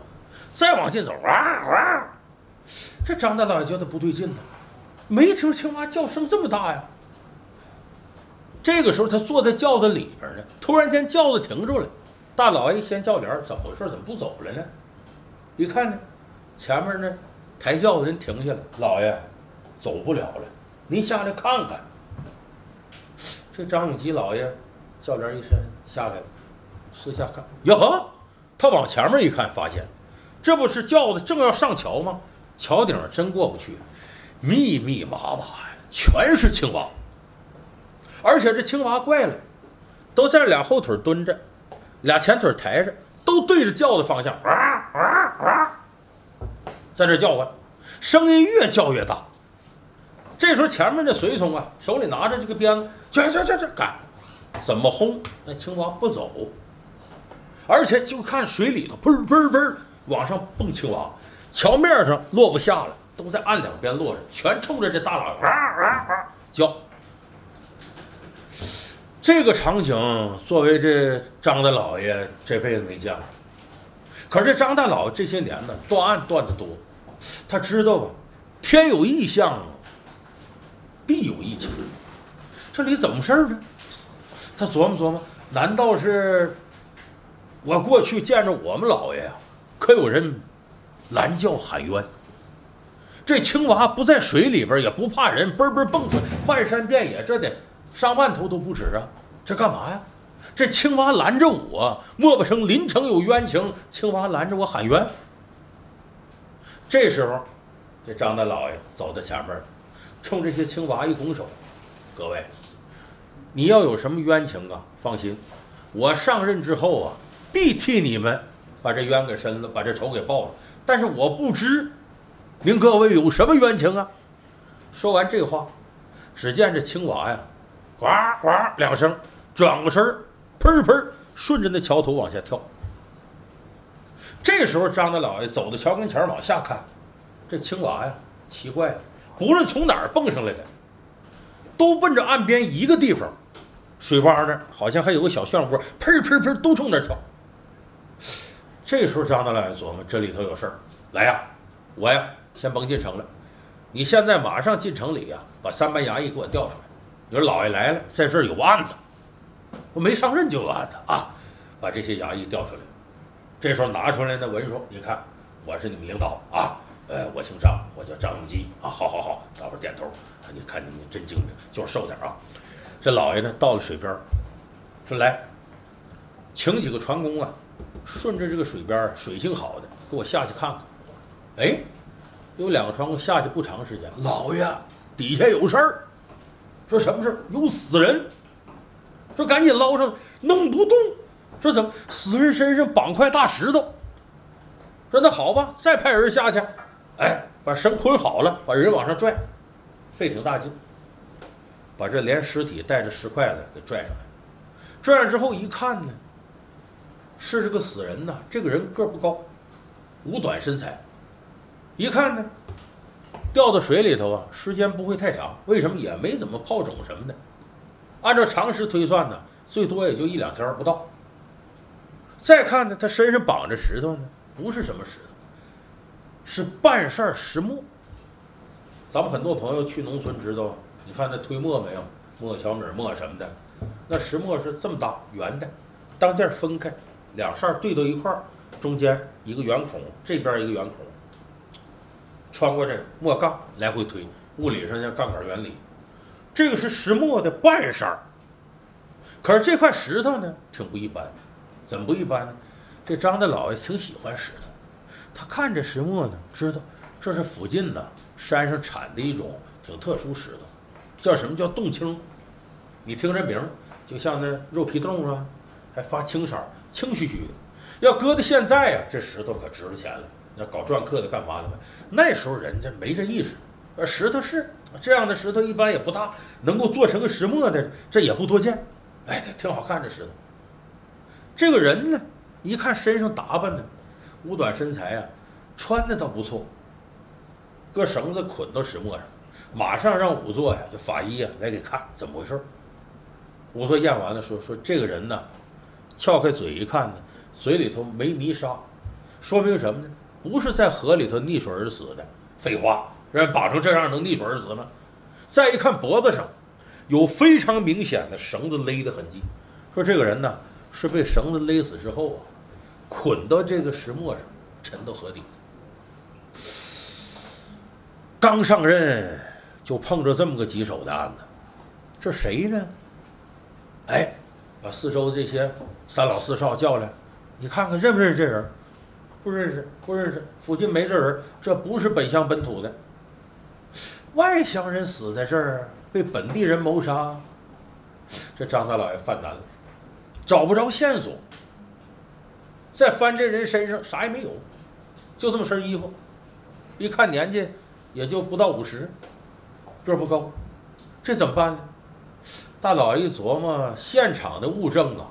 再往近走，哇哇！这张大老爷觉得不对劲呢，没听青蛙叫声这么大呀。这个时候他坐在轿子里边呢，突然间轿子停住了，大老爷一掀轿帘，怎么回事？怎么不走了呢？一看呢，前面呢抬轿的人停下了，老爷走不了了，您下来看看。这张永吉老爷轿帘一伸下来了，四下看，哟呵，他往前面一看，发现这不是轿子正要上桥吗？桥顶真过不去，密密麻麻呀，全是青蛙。而且这青蛙怪了，都在俩后腿蹲着，俩前腿抬着，都对着叫的方向，啊啊啊，在这叫唤，声音越叫越大。这时候前面的随从啊，手里拿着这个鞭子，这这这这赶，怎么轰那青蛙不走？而且就看水里头砰砰砰往上蹦青蛙，桥面上落不下了，都在岸两边落着，全冲着这大老哇哇哇叫。这个场景，作为这张大老爷这辈子没见过。可是这张大老爷这些年呢，断案断的多，他知道吧，天有异象，必有异情。这里怎么事儿呢？他琢磨琢磨，难道是我过去见着我们老爷呀，可有人拦轿喊冤？这青蛙不在水里边，也不怕人，嘣嘣蹦出来，漫山遍野，这得上万头都不止啊！这干嘛呀？这青蛙拦着我，莫不成临城有冤情？青蛙拦着我喊冤。这时候，这张大老爷走到前面，冲这些青蛙一拱手：“各位，你要有什么冤情啊？放心，我上任之后啊，必替你们把这冤给伸了，把这仇给报了。但是我不知您各位有什么冤情啊？”说完这话，只见这青蛙呀，呱呱两声。转过身儿，砰砰，顺着那桥头往下跳。这时候，张大老爷走到桥跟前往下看，这青蛙呀，奇怪了，不论从哪儿蹦上来的，都奔着岸边一个地方，水洼那儿好像还有个小漩涡，砰砰砰，都冲那儿跳。这时候，张大老爷琢磨，这里头有事儿，来呀，我呀，先甭进城了，你现在马上进城里呀，把三班衙役给我调出来。你说老爷来了，在这儿有案子。我没上任就有案子啊，把这些衙役调出来。这时候拿出来的文书，你看，我是你们领导啊，呃，我姓张，我叫张永基啊，好好好，大伙点头。你看你们真精明，就是瘦点啊。这老爷呢，到了水边说来，请几个船工啊，顺着这个水边水性好的，给我下去看看。哎，有两个船工下去不长时间，老爷底下有事儿，说什么事儿？有死人。说赶紧捞上，弄不动。说怎么死人身上绑块大石头？说那好吧，再派人下去。哎，把绳捆好了，把人往上拽，费挺大劲，把这连尸体带着石块的给拽上来。拽上之后一看呢，是这个死人呐。这个人个不高，五短身材。一看呢，掉到水里头啊，时间不会太长。为什么也没怎么泡肿什么的？按照常识推算呢，最多也就一两天不到。再看呢，他身上绑着石头呢，不是什么石头，是半扇石磨。咱们很多朋友去农村知道，你看那推磨没有？磨小米磨什么的，那石磨是这么大，圆的，当间分开，两扇对到一块，中间一个圆孔，这边一个圆孔，穿过这磨杠来回推，物理上叫杠杆原理。这个是石磨的半扇儿，可是这块石头呢，挺不一般。怎么不一般呢？这张大老爷挺喜欢石头，他看这石磨呢，知道这是附近呢山上产的一种挺特殊石头，叫什么叫冻青？你听这名儿，就像那肉皮冻啊，还发青色儿，清虚虚的。要搁到现在呀，这石头可值了钱了。那搞篆刻的干嘛的嘛？那时候人家没这意识。呃，石头是这样的石头，一般也不大，能够做成个石磨的，这也不多见。哎，挺好看这石头。这个人呢，一看身上打扮的，五短身材啊，穿的倒不错。搁绳子捆到石磨上，马上让仵作呀，这法医呀来给看怎么回事。仵作验完了说说这个人呢，撬开嘴一看呢，嘴里头没泥沙，说明什么呢？不是在河里头溺水而死的。废话。人绑成这样能溺水而死吗？再一看脖子上，有非常明显的绳子勒的痕迹，说这个人呢是被绳子勒死之后啊，捆到这个石磨上，沉到河底。刚上任就碰着这么个棘手的案子，这谁呢？哎，把四周这些三老四少叫来，你看看认不认识这人？不认识，不认识，附近没这人，这不是本乡本土的。外乡人死在这儿，被本地人谋杀，这张大老爷犯难了，找不着线索。再翻这人身上，啥也没有，就这么身衣服，一看年纪也就不到五十，个不高，这怎么办呢？大老爷一琢磨，现场的物证啊，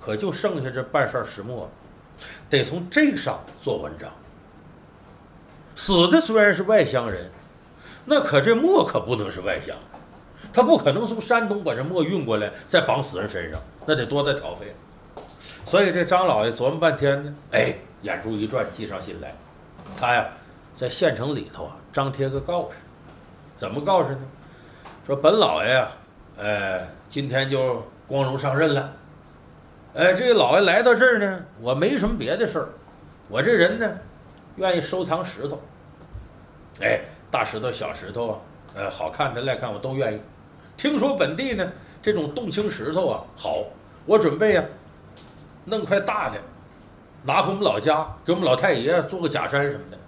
可就剩下这半扇石磨了，得从这上做文章。死的虽然是外乡人。那可这墨可不能是外乡，他不可能从山东把这墨运过来再绑死人身上，那得多大挑费。所以这张老爷琢磨半天呢，哎，眼珠一转，计上心来，他呀在县城里头啊张贴个告示，怎么告示呢？说本老爷呀，呃，今天就光荣上任了。哎，这个老爷来到这儿呢，我没什么别的事儿，我这人呢，愿意收藏石头，哎。大石头、小石头啊，呃，好看的、赖看我都愿意。听说本地呢，这种冻青石头啊好，我准备啊，弄块大的，拿回我们老家给我们老太爷做个假山什么的。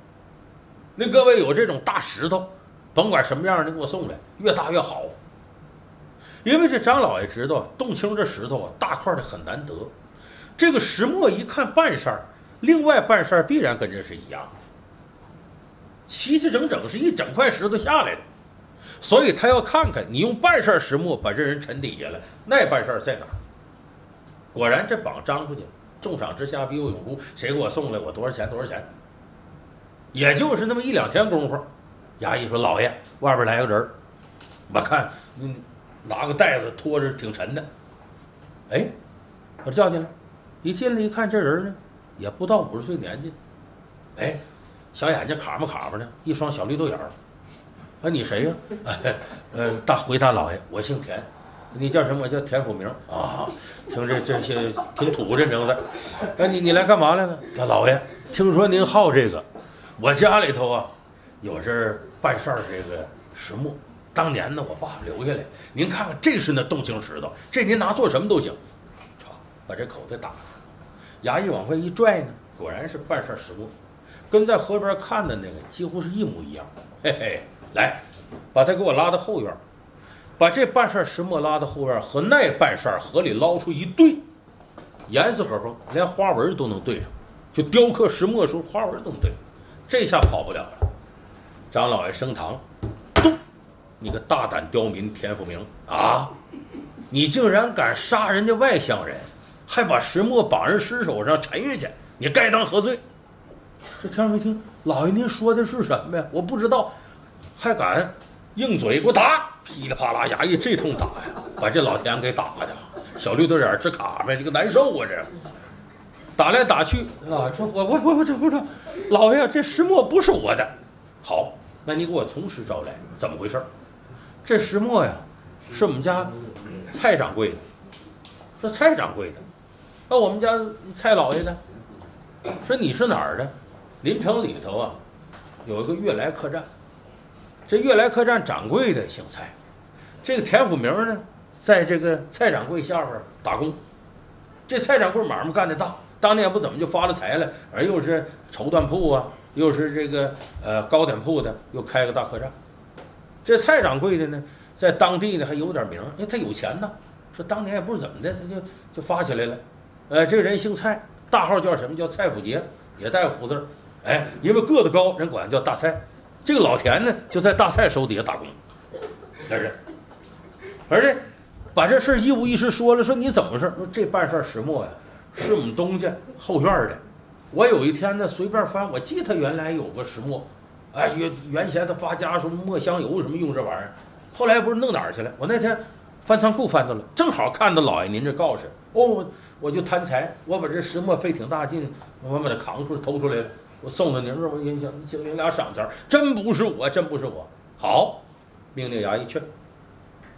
那各位有这种大石头，甭管什么样的给我送来，越大越好。因为这张老爷知道冻青这石头啊，大块的很难得。这个石磨一看半扇，另外半扇必然跟这是一样的。齐齐整整是一整块石头下来的，所以他要看看你用半扇石磨把这人沉底下了，那半扇在哪儿？果然这榜张出去，重赏之下必有勇夫，谁给我送来，我多少钱多少钱？也就是那么一两天功夫，衙役说：“老爷，外边来个人，我看嗯拿个袋子拖着挺沉的。”哎，我叫进来，一进来一看这人呢，也不到五十岁年纪，哎。小眼睛卡巴卡巴的，一双小绿豆眼儿。啊，你谁呀？呃，大回大老爷，我姓田，你叫什么？我叫田福明啊。听这这些挺土这名字。哎，你你来干嘛来了？大老爷，听说您好这个，我家里头啊有这半扇这个石木，当年呢我爸留下来。您看看，这是那冻青石头，这您拿做什么都行。唰，把这口袋打开，衙役往外一拽呢，果然是半扇石磨。跟在河边看的那个几乎是一模一样，嘿嘿，来，把他给我拉到后院，把这半扇石磨拉到后院，和那半扇河里捞出一对，严丝合缝，连花纹都能对上，就雕刻石磨时候花纹都能对，这下跑不了了。张老爷升堂，你个大胆刁民田福明啊，你竟然敢杀人家外乡人，还把石磨绑人尸首上沉下去，你该当何罪？这天没听，老爷您说的是什么呀？我不知道，还敢硬嘴给我打！噼里啪啦，衙役这通打呀，把这老田给打的，小绿豆眼直卡呗，这个难受啊！这打来打去，老爷说：“我我我我这不是，老爷这石磨不是我的。”好，那你给我从实招来，怎么回事？这石磨呀，是我们家蔡掌柜的，说蔡掌柜的，那我们家蔡老爷的，说你是哪儿的？临城里头啊，有一个悦来客栈。这悦来客栈掌柜的姓蔡，这个田福明呢，在这个蔡掌柜下边打工。这蔡掌柜买卖干的大，当年不怎么就发了财了，而又是绸缎铺啊，又是这个呃糕点铺的，又开个大客栈。这蔡掌柜的呢，在当地呢还有点名，因为他有钱呢。说当年也不知怎么的，他就就发起来了。呃，这个人姓蔡，大号叫什么？叫蔡福杰，也带个福字。哎，因为个子高，人管他叫大蔡。这个老田呢，就在大蔡手底下打工，那是。而且把这事一五一十说了，说你怎么回事？说这办事石磨呀，是我们东家后院的。我有一天呢，随便翻，我记得他原来有个石磨，哎，原原先他发家什么墨香油什么用这玩意儿，后来不是弄哪儿去了？我那天翻仓库翻到了，正好看到老爷您这告示，哦，我就贪财，我把这石磨费挺大劲，我把它扛出来偷出来了，我送到您这儿，我心想，请您俩赏钱，真不是我，真不是我。好，命令衙役去。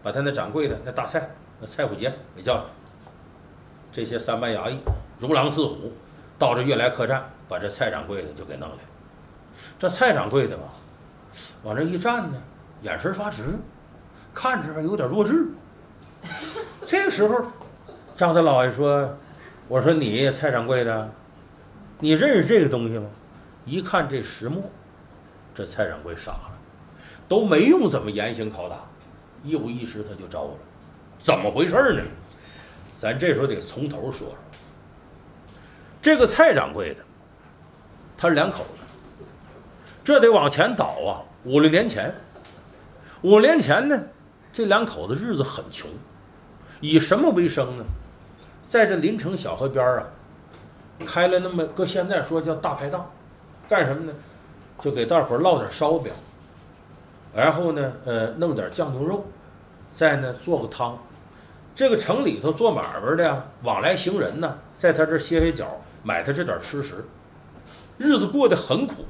把他那掌柜的那大蔡那蔡虎杰给叫来，这些三班衙役如狼似虎，到这悦来客栈，把这蔡掌柜的就给弄来。这蔡掌柜的吧，往这一站呢，眼神发直，看着有点弱智。这个时候，张大老爷说：“我说你蔡掌柜的，你认识这个东西吗？”一看这石墨，这蔡掌柜傻了，都没用怎么严刑拷打。一五一十他就招了，怎么回事呢？咱这时候得从头说说。这个蔡掌柜的，他是两口子，这得往前倒啊，五六年前。五年前呢，这两口子日子很穷，以什么为生呢？在这临城小河边啊，开了那么搁现在说叫大排档，干什么呢？就给大伙烙点烧饼。然后呢，呃，弄点酱牛肉，再呢做个汤。这个城里头做买卖的呀往来行人呢，在他这歇歇脚，买他这点吃食，日子过得很苦。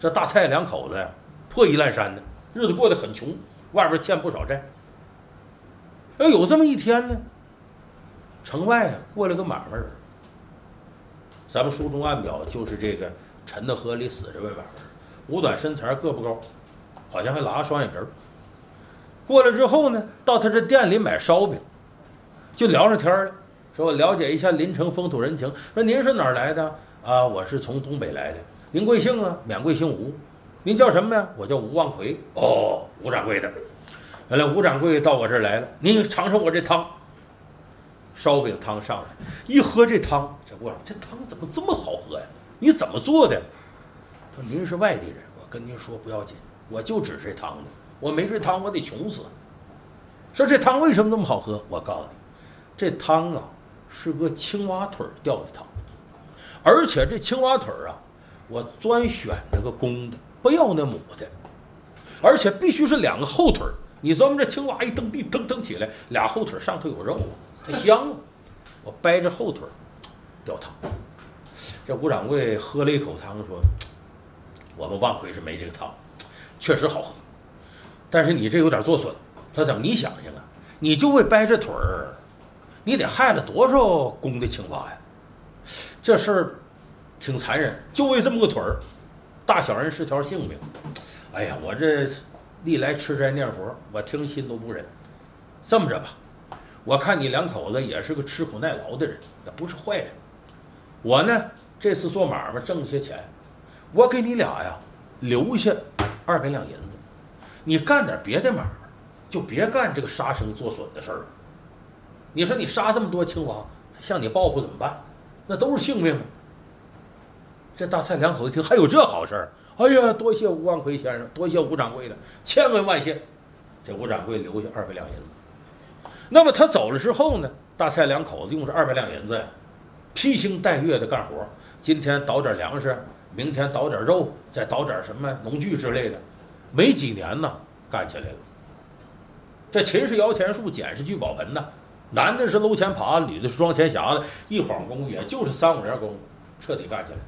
这大蔡两口子呀，破衣烂衫的，日子过得很穷，外边欠不少债。要有这么一天呢，城外啊过来个买卖人，咱们书中暗表就是这个沉到河里死这位买卖人，五短身材，个不高。好像还拉个双眼皮儿。过来之后呢，到他这店里买烧饼，就聊上天了。说我了解一下临城风土人情。说您是哪儿来的啊？我是从东北来的。您贵姓啊？免贵姓吴。您叫什么呀？我叫吴万奎。哦，吴掌柜的。原来吴掌柜到我这儿来了。您尝尝我这汤。烧饼汤上来，一喝这汤，这我这汤怎么这么好喝呀？你怎么做的？他说您是外地人，我跟您说不要紧。我就指这汤的，我没这汤我得穷死。说这汤为什么那么好喝？我告诉你，这汤啊是个青蛙腿儿吊的汤，而且这青蛙腿儿啊，我专选那个公的，不要那母的，而且必须是两个后腿儿。你琢磨这青蛙一蹬地蹬蹬起来，俩后腿上头有肉啊，它香啊。我掰着后腿儿吊汤。这吴掌柜喝了一口汤，说：“我们万奎是没这个汤。”确实好喝，但是你这有点作损。他怎么？你想想啊，你就为掰这腿儿，你得害了多少公的青蛙呀？这事儿挺残忍，就为这么个腿儿，大小人是条性命。哎呀，我这历来吃斋念佛，我听心都不忍。这么着吧，我看你两口子也是个吃苦耐劳的人，也不是坏人。我呢，这次做买卖挣了些钱，我给你俩呀留下。二百两银子，你干点别的买卖，就别干这个杀生作损的事儿。你说你杀这么多青蛙，向你报复怎么办？那都是性命！这大蔡两口子一听，还有这好事儿？哎呀，多谢吴万奎先生，多谢吴掌柜的，千恩万谢。这吴掌柜留下二百两银子。那么他走了之后呢？大蔡两口子用这二百两银子呀，披星戴月的干活。今天倒点粮食。明天倒点肉，再倒点什么农具之类的，没几年呢，干起来了。这秦是摇钱树，简是聚宝盆呐，男的是搂钱耙，女的是装钱匣子，一晃功也就是三五年功夫，彻底干起来。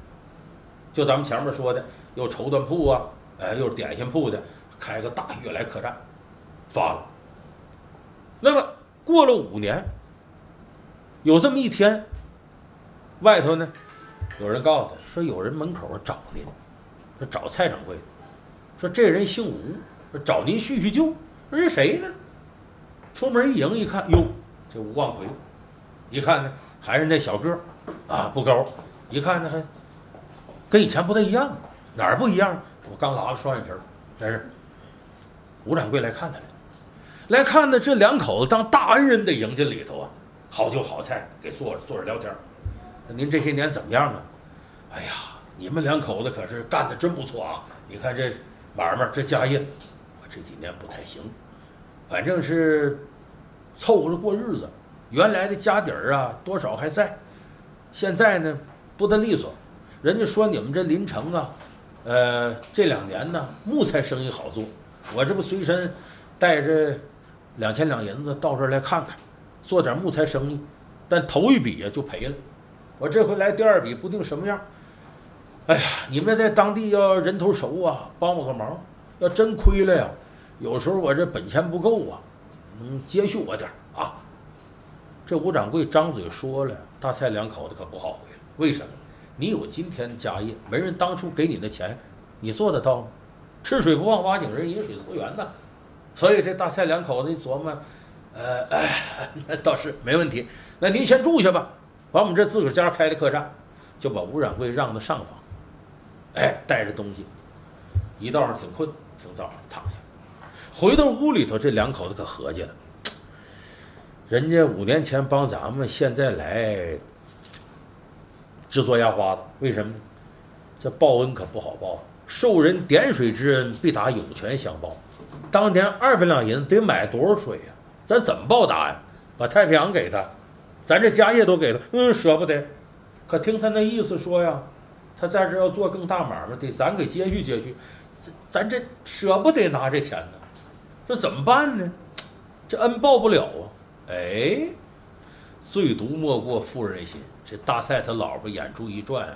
就咱们前面说的，又绸缎铺啊，哎，又是点心铺的，开个大悦来客栈，发了。那么过了五年，有这么一天，外头呢。有人告诉他说：“有人门口找您，说找蔡掌柜，说这人姓吴，说找您叙叙旧。说是谁呢？出门一迎一看，哟，这吴万奎，一看呢还是那小个儿，啊不高，一看呢还跟以前不太一样，哪儿不一样？我刚拉了双眼皮儿，那是吴掌柜来看他来，来看呢这两口子当大恩人的迎进里头啊，好酒好菜给坐着坐着聊天那您这些年怎么样啊？哎呀，你们两口子可是干的真不错啊！你看这买卖这家业，我这几年不太行，反正是凑合着过日子。原来的家底儿啊，多少还在。现在呢，不得利索。人家说你们这临城啊，呃，这两年呢，木材生意好做。我这不随身带着两千两银子到这儿来看看，做点木材生意。但头一笔呀就赔了。我这回来第二笔不定什么样。哎呀，你们在当地要人头熟啊，帮我个忙。要真亏了呀，有时候我这本钱不够啊，能接续我点啊。这吴掌柜张嘴说了，大蔡两口子可不好回了。为什么？你有今天的家业，没人当初给你的钱，你做得到吗？吃水不忘挖井人，饮水思源呐。所以这大蔡两口子一琢磨，呃，那倒是没问题。那您先住下吧，把我们这自个儿家开的客栈，就把吴掌柜让到上房。哎，带着东西，一道上挺困，挺早躺下，回到屋里头，这两口子可合计了。人家五年前帮咱们，现在来制作压花子，为什么呢？这报恩可不好报，受人点水之恩，必打涌泉相报。当年二百两银子得买多少水呀？咱怎么报答呀？把太平洋给他，咱这家业都给他，嗯，舍不得。可听他那意思说呀。他在这要做更大买卖，得咱给接续接续，咱这舍不得拿这钱呢，这怎么办呢？这恩报不了啊！哎，最毒莫过妇人心。大赛他老婆眼珠一转，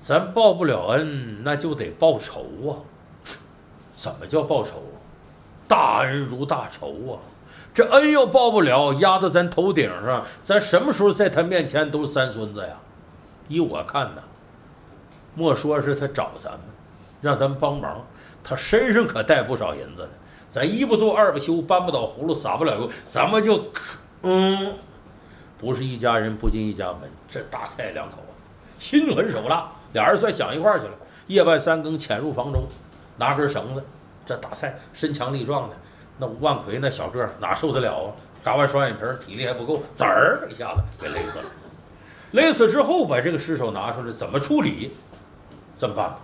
咱报不了恩，那就得报仇啊！怎么叫报仇？大恩如大仇啊！这恩要报不了，压在咱头顶上，咱什么时候在他面前都是三孙子呀？依我看呢。莫说是他找咱们，让咱们帮忙，他身上可带不少银子呢。咱一不做二不休，搬不倒葫芦撒不了油，咱们就嗯，不是一家人不进一家门。这大蔡两口子心狠手辣，俩人算想一块儿去了。夜半三更潜入房中，拿根绳子。这大蔡身强力壮的，那吴万奎那小个哪受得了啊？嘎完双眼皮，体力还不够，滋儿一下子给勒死了。勒死之后，把这个尸首拿出来，怎么处理？这么办，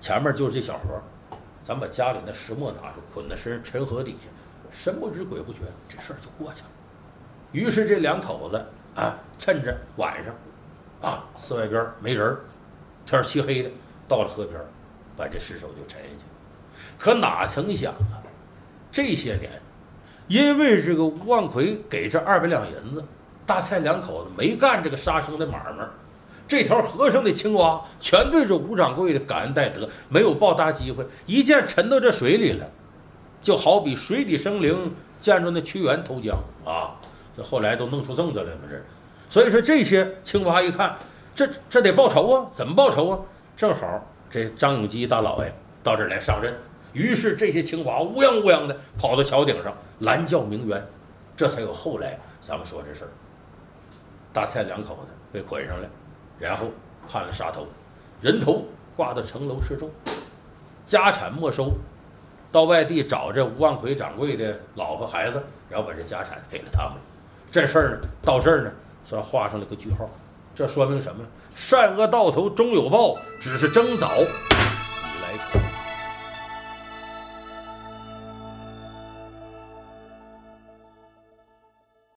前面就是这小盒，咱把家里那石磨拿出，捆在身上，沉河底下，神不知鬼不觉，这事儿就过去了。于是这两口子啊，趁着晚上，啊，寺外边没人，天漆黑的，到了河边，把这尸首就沉下去了。可哪曾想啊，这些年，因为这个吴万奎给这二百两银子，大蔡两口子没干这个杀生的买卖。这条河上的青蛙全对着吴掌柜的感恩戴德，没有报答机会，一见沉到这水里了，就好比水底生灵见着那屈原投江啊！后来都弄出政策来了，这，所以说这些青蛙一看，这这得报仇啊！怎么报仇啊？正好这张永基大老爷到这儿来上任，于是这些青蛙乌泱乌泱的跑到桥顶上拦轿鸣冤，这才有后来咱们说这事儿。大蔡两口子被捆上来。然后判了杀头，人头挂到城楼示众，家产没收，到外地找这吴万奎掌柜的老婆孩子，然后把这家产给了他们。这事儿呢，到这儿呢，算画上了个句号。这说明什么？善恶到头终有报，只是争早。